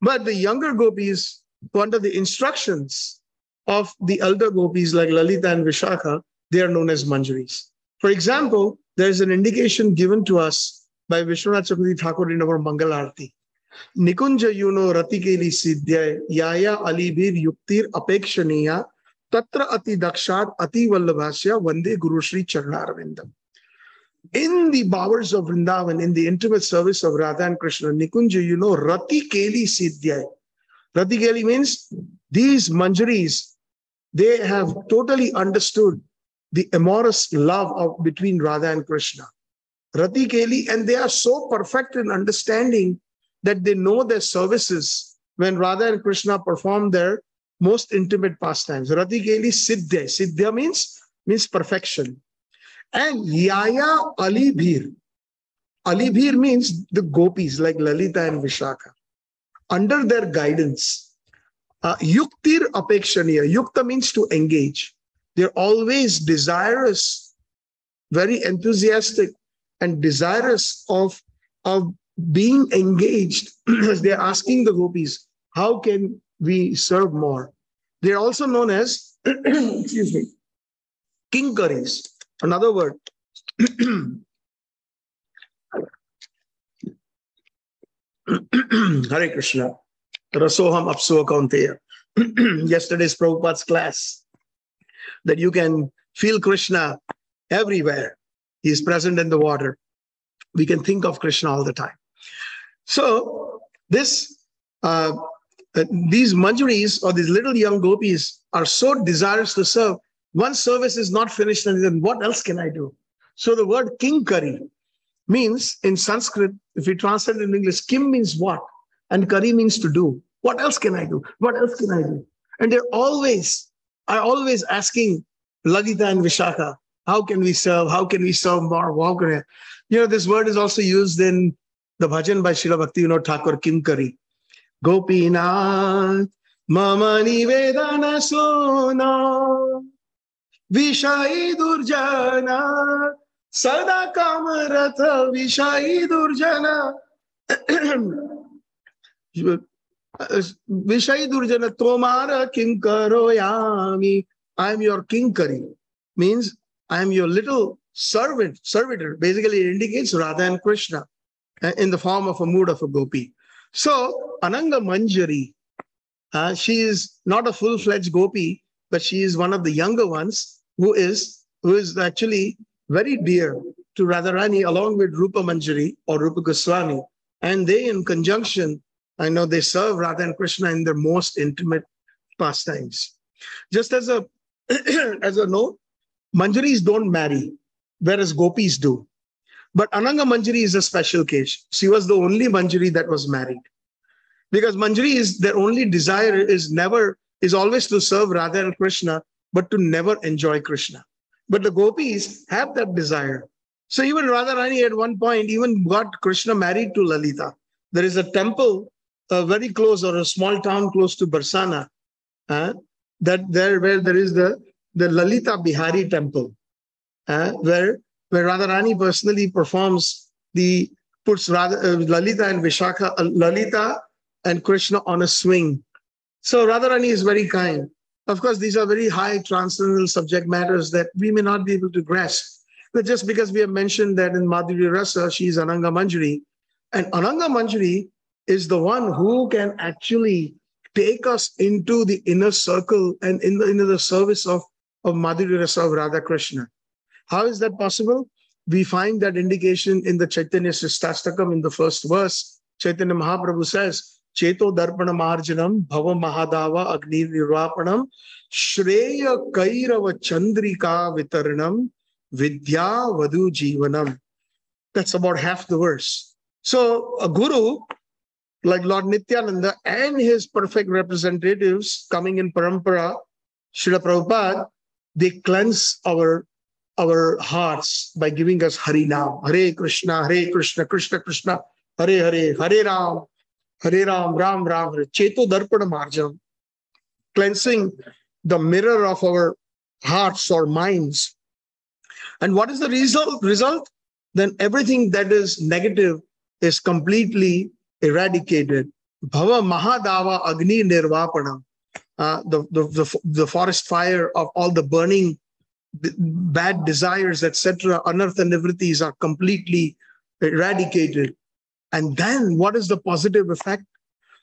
But the younger gopis, under the instructions of the elder gopis like Lalita and Vishaka, they are known as Manjaris. For example, there's an indication given to us by Vishwanath Thakur in our Mangal Arati. Nikunja Yuno Ratikeli Siddhya Yaya Alibir Yuktir Apekshaniya Tatra Ati Dakshat Ati Vallabhasya Vande Guru Sri Charnarvindam. In the bowers of Vrindavan, in the intimate service of Radha and Krishna, Nikunja, you know, Rati Keli Siddhyai. Rati means these manjaris, they have totally understood the amorous love of between Radha and Krishna. Rati Keli, and they are so perfect in understanding that they know their services when Radha and Krishna perform their most intimate pastimes. Rati Keli Siddhya. Siddhya means, means perfection. And Yaya Alibhir. Alibhir means the gopis like Lalita and Vishaka. Under their guidance, uh, Yuktir Apekshaniya. Yukta means to engage. They're always desirous, very enthusiastic, and desirous of, of being engaged they're asking the gopis, how can we serve more? They're also known as, excuse me, kinkaris. Another word. Hare Krishna. Rasoham Absokaunteya. Yesterday's Prabhupada's class that you can feel Krishna everywhere. He is present in the water. We can think of Krishna all the time. So this uh, uh, these manjaris or these little young gopis are so desirous to serve. One service is not finished, and then what else can I do? So the word kinkari means in Sanskrit, if we translate it in English, kim means what, and kari means to do. What else can I do? What else can I do? And they're always, are always asking Lalita and Vishaka, how can we serve? How can we serve more? How can I? You know, this word is also used in the bhajan by Srila Bhakti Vinod Thakur, Kinkari. Gopinath, Mama Nivedana Sona, Vishai Durjana, Sada Kamaratha, Vishai Durjana. Durjana, Tomara Kinkaro Yami. I am your kinkari. Means I am your little servant, servitor. Basically, it indicates Radha and Krishna uh, in the form of a mood of a gopi. So Ananga Manjari, uh, she is not a full-fledged gopi, but she is one of the younger ones who is who is actually very dear to Radharani along with Rupa Manjari or Rupa Goswami. And they in conjunction, I know they serve Radha and Krishna in their most intimate pastimes. Just as a as a note, Manjaris don't marry, whereas gopis do. But Ananga Manjari is a special case. She was the only Manjari that was married. Because Manjari is their only desire is never, is always to serve Radha and Krishna, but to never enjoy Krishna. But the gopis have that desire. So even Radharani at one point even got Krishna married to Lalita. There is a temple uh, very close or a small town close to Barsana, uh, that there where there is the, the Lalita Bihari temple, uh, where where Radharani personally performs the puts Radha, uh, Lalita and Vishaka, uh, Lalita and Krishna on a swing. So Radharani is very kind. Of course, these are very high transcendental subject matters that we may not be able to grasp. But just because we have mentioned that in Madhuri Rasa, she is Ananga Manjari, and Ananga Manjari is the one who can actually take us into the inner circle and in the, into the service of, of Madhurya Rasa of Radha Krishna. How is that possible? We find that indication in the Chaitanya Shikshashtakam in the first verse. Chaitanya Mahaprabhu says, Cheto Darpana Marjanam, Bhava Mahadava Agni Nirvapanam, Shreya Kairava Chandrika Vitaranam, Vidya Vadu Jivanam. That's about half the verse. So a guru like Lord Nityananda and his perfect representatives coming in Parampara, Srila Prabhupada, they cleanse our our hearts by giving us Hari Nam, Hare Krishna, Hare Krishna, Krishna Krishna, Hare Hare, Hare Ram, Hare Ram, Ram Ram, Hare. Cheto Darpana Marjam, cleansing the mirror of our hearts or minds. And what is the result? Result? Then everything that is negative is completely eradicated. Bhava Mahadava Agni Nirvapanam. Uh, the, the, the, the forest fire of all the burning bad desires, etc., anartha nivritis are completely eradicated. And then what is the positive effect?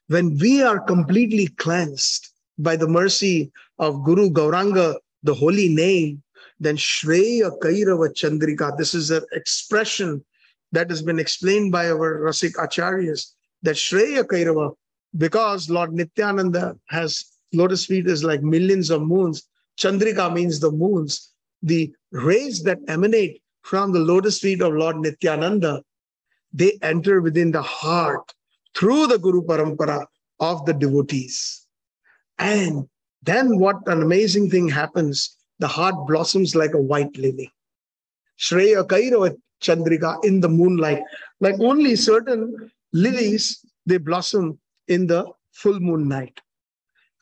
When we are completely cleansed by the mercy of Guru Gauranga, the holy name, Then Shreya Kairava Chandrika. This is an expression that has been explained by our Rasik Acharyas that Shreya Kairava, because Lord Nityananda has lotus feet is like millions of moons. Chandrika means the moons. The rays that emanate from the lotus feet of Lord Nityananda, they enter within the heart through the Guru Parampara of the devotees. And then what an amazing thing happens. The heart blossoms like a white lily. Shreya Kairava Chandrika in the moonlight. Like only certain lilies, they blossom in the full moon night.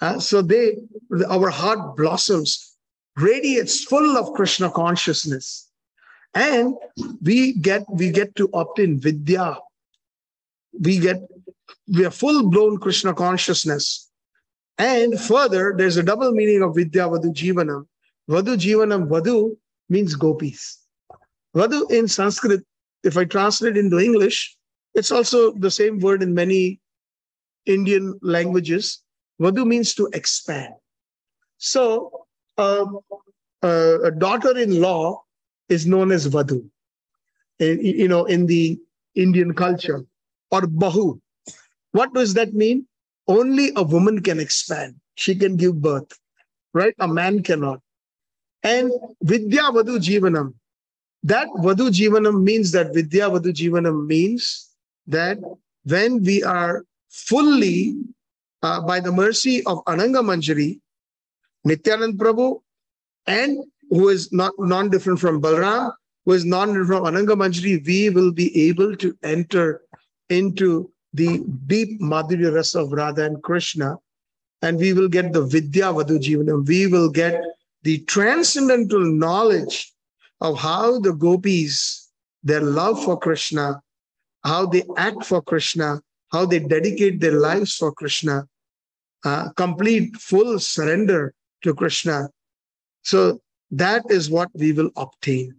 Uh, so they, our heart blossoms, radiates full of Krishna consciousness. And we get, we get to obtain vidya. We get, we are full blown Krishna consciousness. And further, there's a double meaning of Vidya Vadu Jivanam. Vadu Jivanam, Vadu means gopis. Vadu in Sanskrit, if I translate into English, it's also the same word in many Indian languages. Vadu means to expand. So uh, a daughter-in-law is known as Vadu, in, you know, in the Indian culture, or Bahu. What does that mean? Only a woman can expand. She can give birth, right? A man cannot. And Vidya Vadu Jivanam, that Vadu Jivanam means that Vidya Vadu Jivanam means that when we are fully, uh, by the mercy of Ananga Manjari, Nityanand Prabhu, and who is not non-different from Balram, who is non-different from Ananga Manjari, we will be able to enter into the deep Madhurya rasa of Radha and Krishna, and we will get the Vidya Vadu Jivanam. We will get the transcendental knowledge of how the gopis, their love for Krishna, how they act for Krishna, how they dedicate their lives for Krishna, uh, complete full surrender to Krishna. So that is what we will obtain.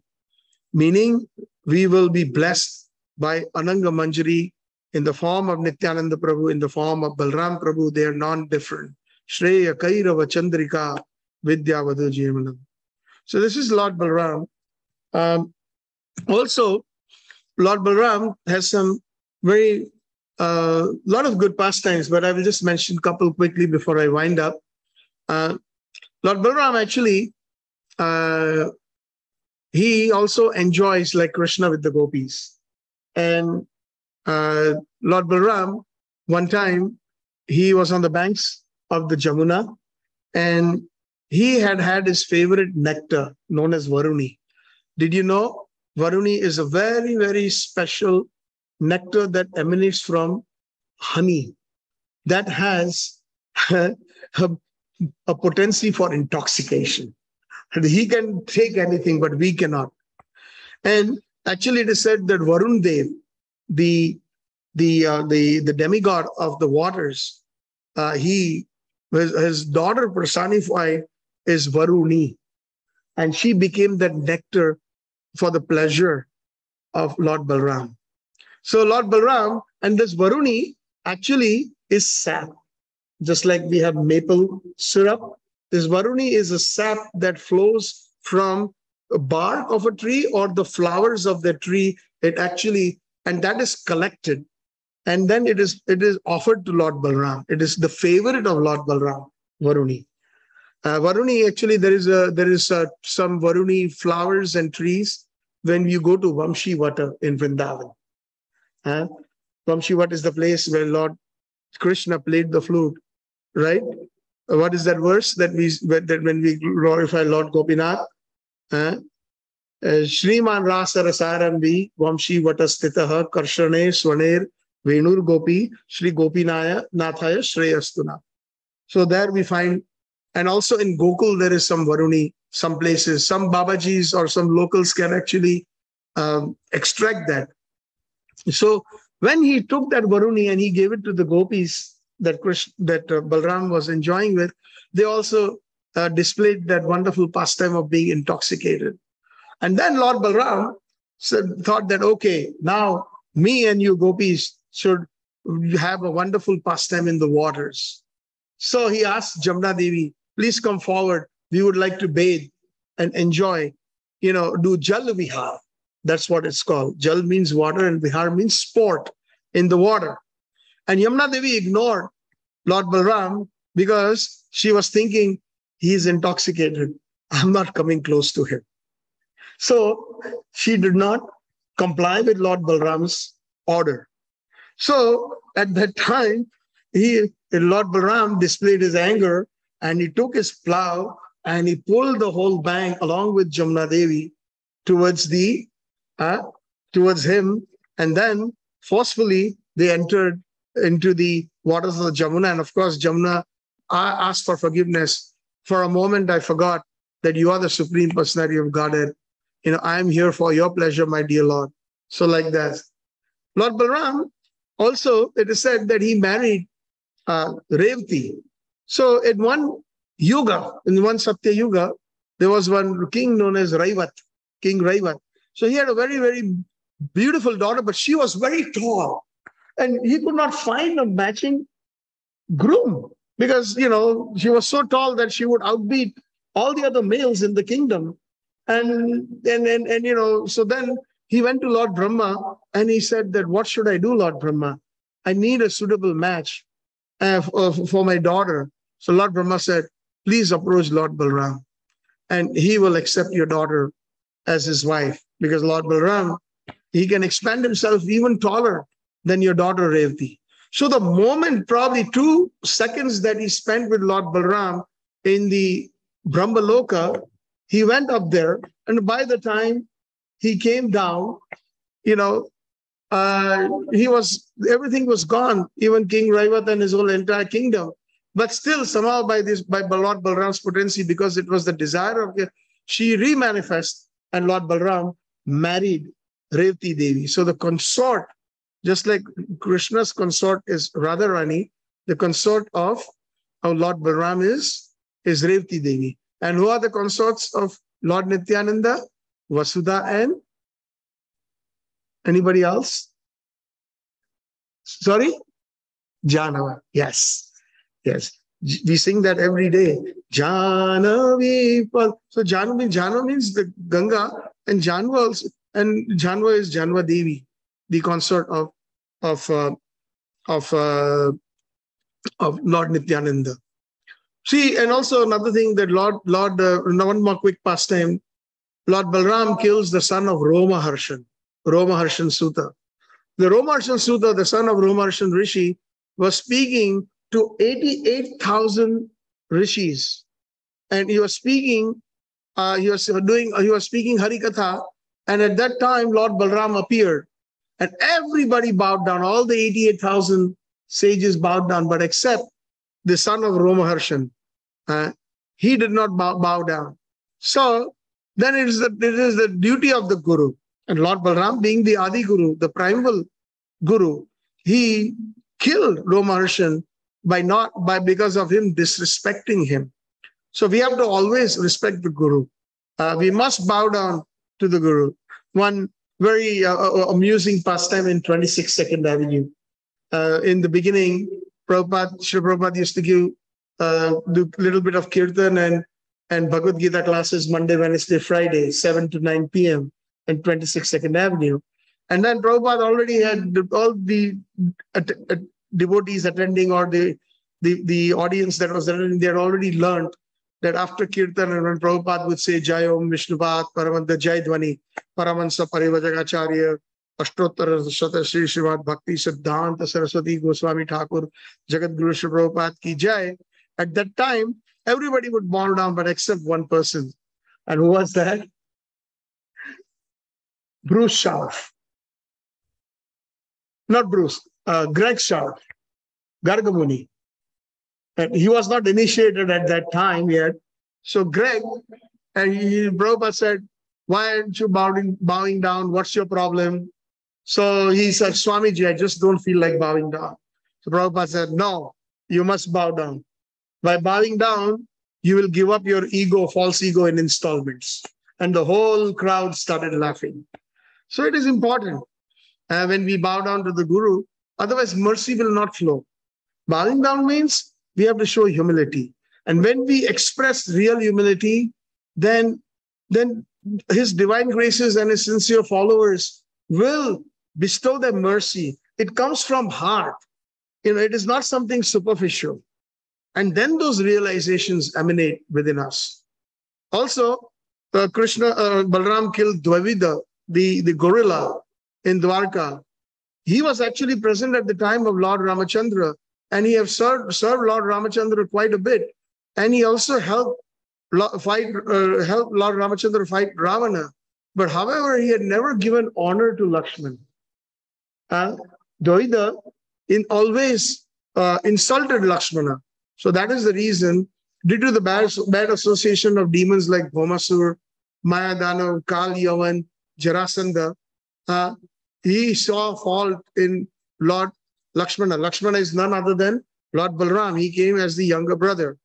Meaning, we will be blessed by Ananga Manjari in the form of Nityananda Prabhu, in the form of Balram Prabhu, they are non-different. Shreya Kairava Chandrika Vidyavadu Jivanam. So this is Lord Balram. Um, also, Lord Balram has some very a uh, lot of good pastimes, but I will just mention a couple quickly before I wind up. Uh, Lord Balram actually, uh, he also enjoys like Krishna with the gopis. And uh, Lord Balram, one time, he was on the banks of the Jamuna and he had had his favorite nectar known as Varuni. Did you know Varuni is a very, very special nectar that emanates from honey that has a, a potency for intoxication. And he can take anything, but we cannot. And actually, it is said that Varun Dev, the the uh, the the demigod of the waters, uh, he his, daughter personified is Varuni, and she became that nectar for the pleasure of Lord Balram. So Lord Balram and this Varuni actually is sap, just like we have maple syrup. This Varuni is a sap that flows from a bark of a tree or the flowers of the tree. It actually, and that is collected and then it is it is offered to Lord Balram. It is the favorite of Lord Balram, Varuni. Uh, Varuni actually there is a there is a, some Varuni flowers and trees when you go to Vamshi Vata in Vrindavan. Uh, Vamshi Vata is the place where Lord Krishna played the flute, right? Uh, what is that verse that we that when we glorify Lord Gopinath? Uh, Shriman Rasa Rasarambi Vamshi Vata Stitaha Karshane Swaner Venur Gopi, Sri Gopinaya Nathaya Shreyastuna. So there we find, and also in Gokul, there is some Varuni, some places, some Babajis or some locals can actually um, extract that. So when he took that Varuni and he gave it to the gopis that Krishna, that uh, Balram was enjoying with, they also uh, displayed that wonderful pastime of being intoxicated. And then Lord Balram said, thought that, okay, now me and you gopis should have a wonderful pastime in the waters. So he asked Jamna Devi, please come forward. We would like to bathe and enjoy, you know, do Jal Vihar. That's what it's called. Jal means water and Vihar means sport in the water. And Yamuna Devi ignored Lord Balram because she was thinking, he's intoxicated. I'm not coming close to him. So she did not comply with Lord Balram's order. So at that time, he Lord Balram displayed his anger and he took his plow and he pulled the whole bank along with Jamuna Devi towards the uh, towards him, and then forcefully they entered into the waters of the Jamuna. And of course, Jamuna asked for forgiveness. For a moment, I forgot that you are the supreme personality of Godhead. You know, I am here for your pleasure, my dear Lord. So, like that. Lord Balram also, it is said that he married uh, Revati. So, in one yuga, in one Satya Yuga, there was one king known as Raivat, King Raivat. So, he had a very, very beautiful daughter, but she was very tall. And he could not find a matching groom because, you know, she was so tall that she would outbeat all the other males in the kingdom. And, and, and, and you know, so then he went to Lord Brahma and he said that, what should I do, Lord Brahma? I need a suitable match for, uh, for my daughter. So Lord Brahma said, please approach Lord Balram and he will accept your daughter as his wife because Lord Balram, he can expand himself even taller than your daughter Revati. So the moment, probably two seconds that he spent with Lord Balram in the Brahmaloka, he went up there and by the time he came down, you know, uh, he was everything was gone, even King Raivat and his whole entire kingdom. But still, somehow by this by Lord Balram's potency, because it was the desire of she remanifest, and Lord Balram married Revati Devi. So the consort, just like Krishna's consort is Radharani, the consort of, of Lord Balram is is Revati Devi. And who are the consorts of Lord Nityananda? Vasudha and anybody else? Sorry? Janava. Yes. Yes. We sing that every day. Janavi. So Janu means Janu means the Ganga and Janva also, and Janva is Janva Devi, the consort of of uh, of uh, of Lord Nityananda. See, and also another thing that Lord Lord uh, one more quick pastime Lord Balram kills the son of Romaharshan, Romaharshan Suta. The Romaharshan Suta, the son of Romaharshan Rishi, was speaking to 88,000 rishis. And he was speaking, uh, he was doing, he was speaking Harikatha. And at that time, Lord Balram appeared. And everybody bowed down. All the 88,000 sages bowed down, but except the son of Romaharshan. Uh, he did not bow, bow down. So then it is, the, it is the duty of the Guru. And Lord Balram, being the Adi Guru, the primal Guru, he killed Romaharshan by not by because of him disrespecting him. So we have to always respect the Guru. Uh, we must bow down to the Guru. One very uh, uh amusing pastime in 26 Second Avenue. Uh, in the beginning, Prabhupada, Srila Prabhupada used to give uh, do a little bit of kirtan and and Bhagavad Gita classes Monday, Wednesday, Friday, 7 to 9 p.m. in 26 Second Avenue. And then Prabhupada already had all the devotees attending or the, the, the audience that was attending, they had already learned that after Kirtan and when Prabhupada would say Jai Om Vishnupat, Paramanta Jai Dwani, Paramansa Parivajagacharya, Ashtottara Sri Srimad Bhakti Siddhanta Saraswati Goswami Thakur, Jagat Guru Shri Prabhupada ki Jai. At that time, Everybody would bow down, but except one person. And who was that? Bruce Scharf. Not Bruce, uh, Greg Scharf, Gargamuni. And he was not initiated at that time yet. So Greg, and he, Prabhupada said, why aren't you bowing, bowing down? What's your problem? So he said, Swamiji, I just don't feel like bowing down. So Prabhupada said, no, you must bow down. By bowing down, you will give up your ego, false ego in installments. And the whole crowd started laughing. So it is important uh, when we bow down to the Guru, otherwise mercy will not flow. Bowing down means we have to show humility. And when we express real humility, then then his divine graces and his sincere followers will bestow their mercy. It comes from heart. You know, it is not something superficial. And then those realizations emanate within us. Also, uh, Krishna, uh, Balram killed Dvivida, the, the gorilla in Dwarka. He was actually present at the time of Lord Ramachandra, and he have served, served Lord Ramachandra quite a bit. And he also helped fight, uh, help Lord Ramachandra fight Ravana. But however, he had never given honor to Lakshman. Uh, Dvivida in always uh, insulted Lakshmana. So that is the reason, due to the bad, bad association of demons like Bhaumasur, Mayadana, Kal Yavan, Jarasandha, uh, he saw fault in Lord Lakshmana. Lakshmana is none other than Lord Balram. He came as the younger brother.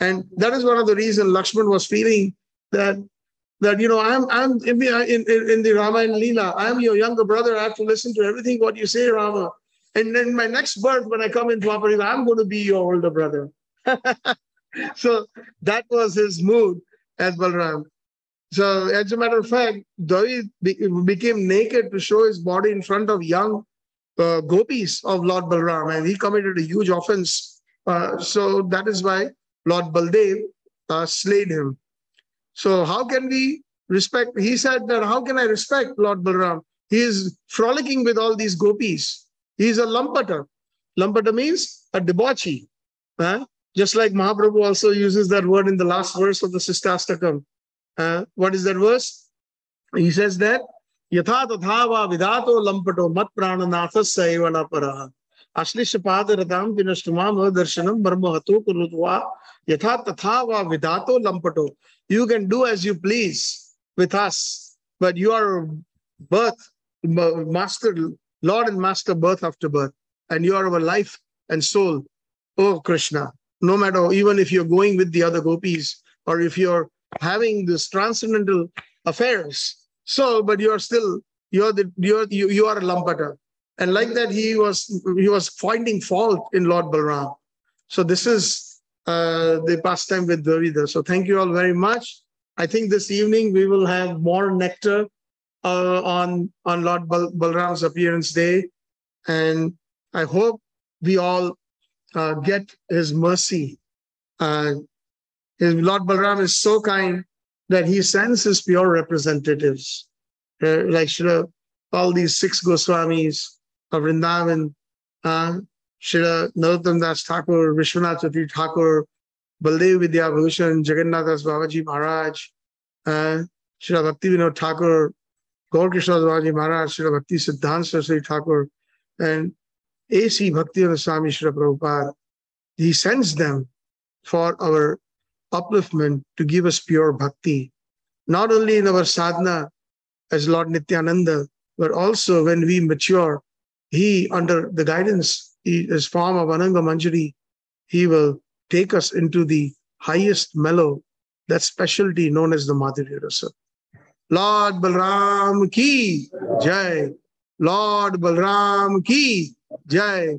And that is one of the reasons Lakshman was feeling that that you know I'm I'm in, in, in the Ramayana Leela, I'm your younger brother. I have to listen to everything what you say, Rama. And then my next birth, when I come in Dwapara, I'm going to be your older brother. so that was his mood as Balram. So as a matter of fact, Dvivida became naked to show his body in front of young uh, gopis of Lord Balram, and he committed a huge offense. Uh, so that is why Lord Baldev uh, slayed him. So how can we respect? He said that how can I respect Lord Balram? He is frolicking with all these gopis. He is a lampata. Lampata means a debauchee. Huh? Just like Mahaprabhu also uses that word in the last verse of the Shikshashtakam. Uh, what is that verse? He says that Yatha tathava vidato lampato mat prananathasya evana paraha. अश्लिषपाद रताम विनष्टुमाम दर्शनम ब्रह्म हतो कुरुत्वा यथा तथा वा विधातो लंपटो you can do as you please with us but you are birth master lord and master birth after birth and you are our life and soul oh krishna no matter even if you're going with the other gopis or if you're having this transcendental affairs so but you're still you're the you're you, you are a lampata and like that, he was he was finding fault in Lord Balram. So this is uh, the pastime with Dvivida. So thank you all very much. I think this evening we will have more nectar uh, on on Lord Bal- Balram's appearance day, and I hope we all uh, get His mercy. Uh, his Lord Balram is so kind that He sends His pure representatives, uh, like Shri, all these six Goswamis, of Vrindavan, uh, Shri Narottam Das Thakur, Vishwanath Chakravarti Thakur, Baldev Vidya Bhushan, Jagannath Das Babaji Maharaj, uh, Shri Bhakti Vinod Thakur, Gaur Kishor Babaji Maharaj, Shri Bhakti Siddhanta Saraswati Thakur, and A.C. Bhakti Swami Shri Prabhupada. He sends them for our upliftment to give us pure bhakti, not only in our sadhana as Lord Nityananda, but also when we mature, he, under the guidance, he, his form of Ananga Manjari, he will take us into the highest mellow, that specialty known as the Madhurya Rasa. Lord Balram ki jai. Lord Balram ki jai.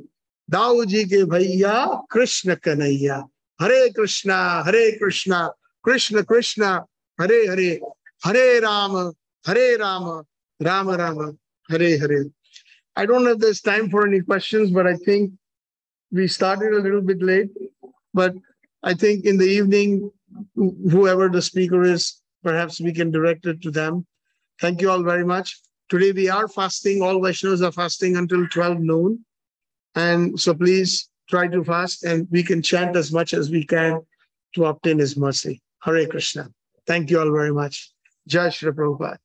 Dau ke bhaiya Krishna Krishna Hare Krishna Hare Krishna Krishna Krishna Hare Hare Hare Ram Hare Ram Ram Ram Hare Hare I don't know if there's time for any questions, but I think we started a little bit late. But I think in the evening, whoever the speaker is, perhaps we can direct it to them. Thank you all very much. Today we are fasting. All Vaishnavas are fasting until 12 noon. And so please try to fast and we can chant as much as we can to obtain his mercy. Hare Krishna. Thank you all very much. Jai Shri Prabhupada.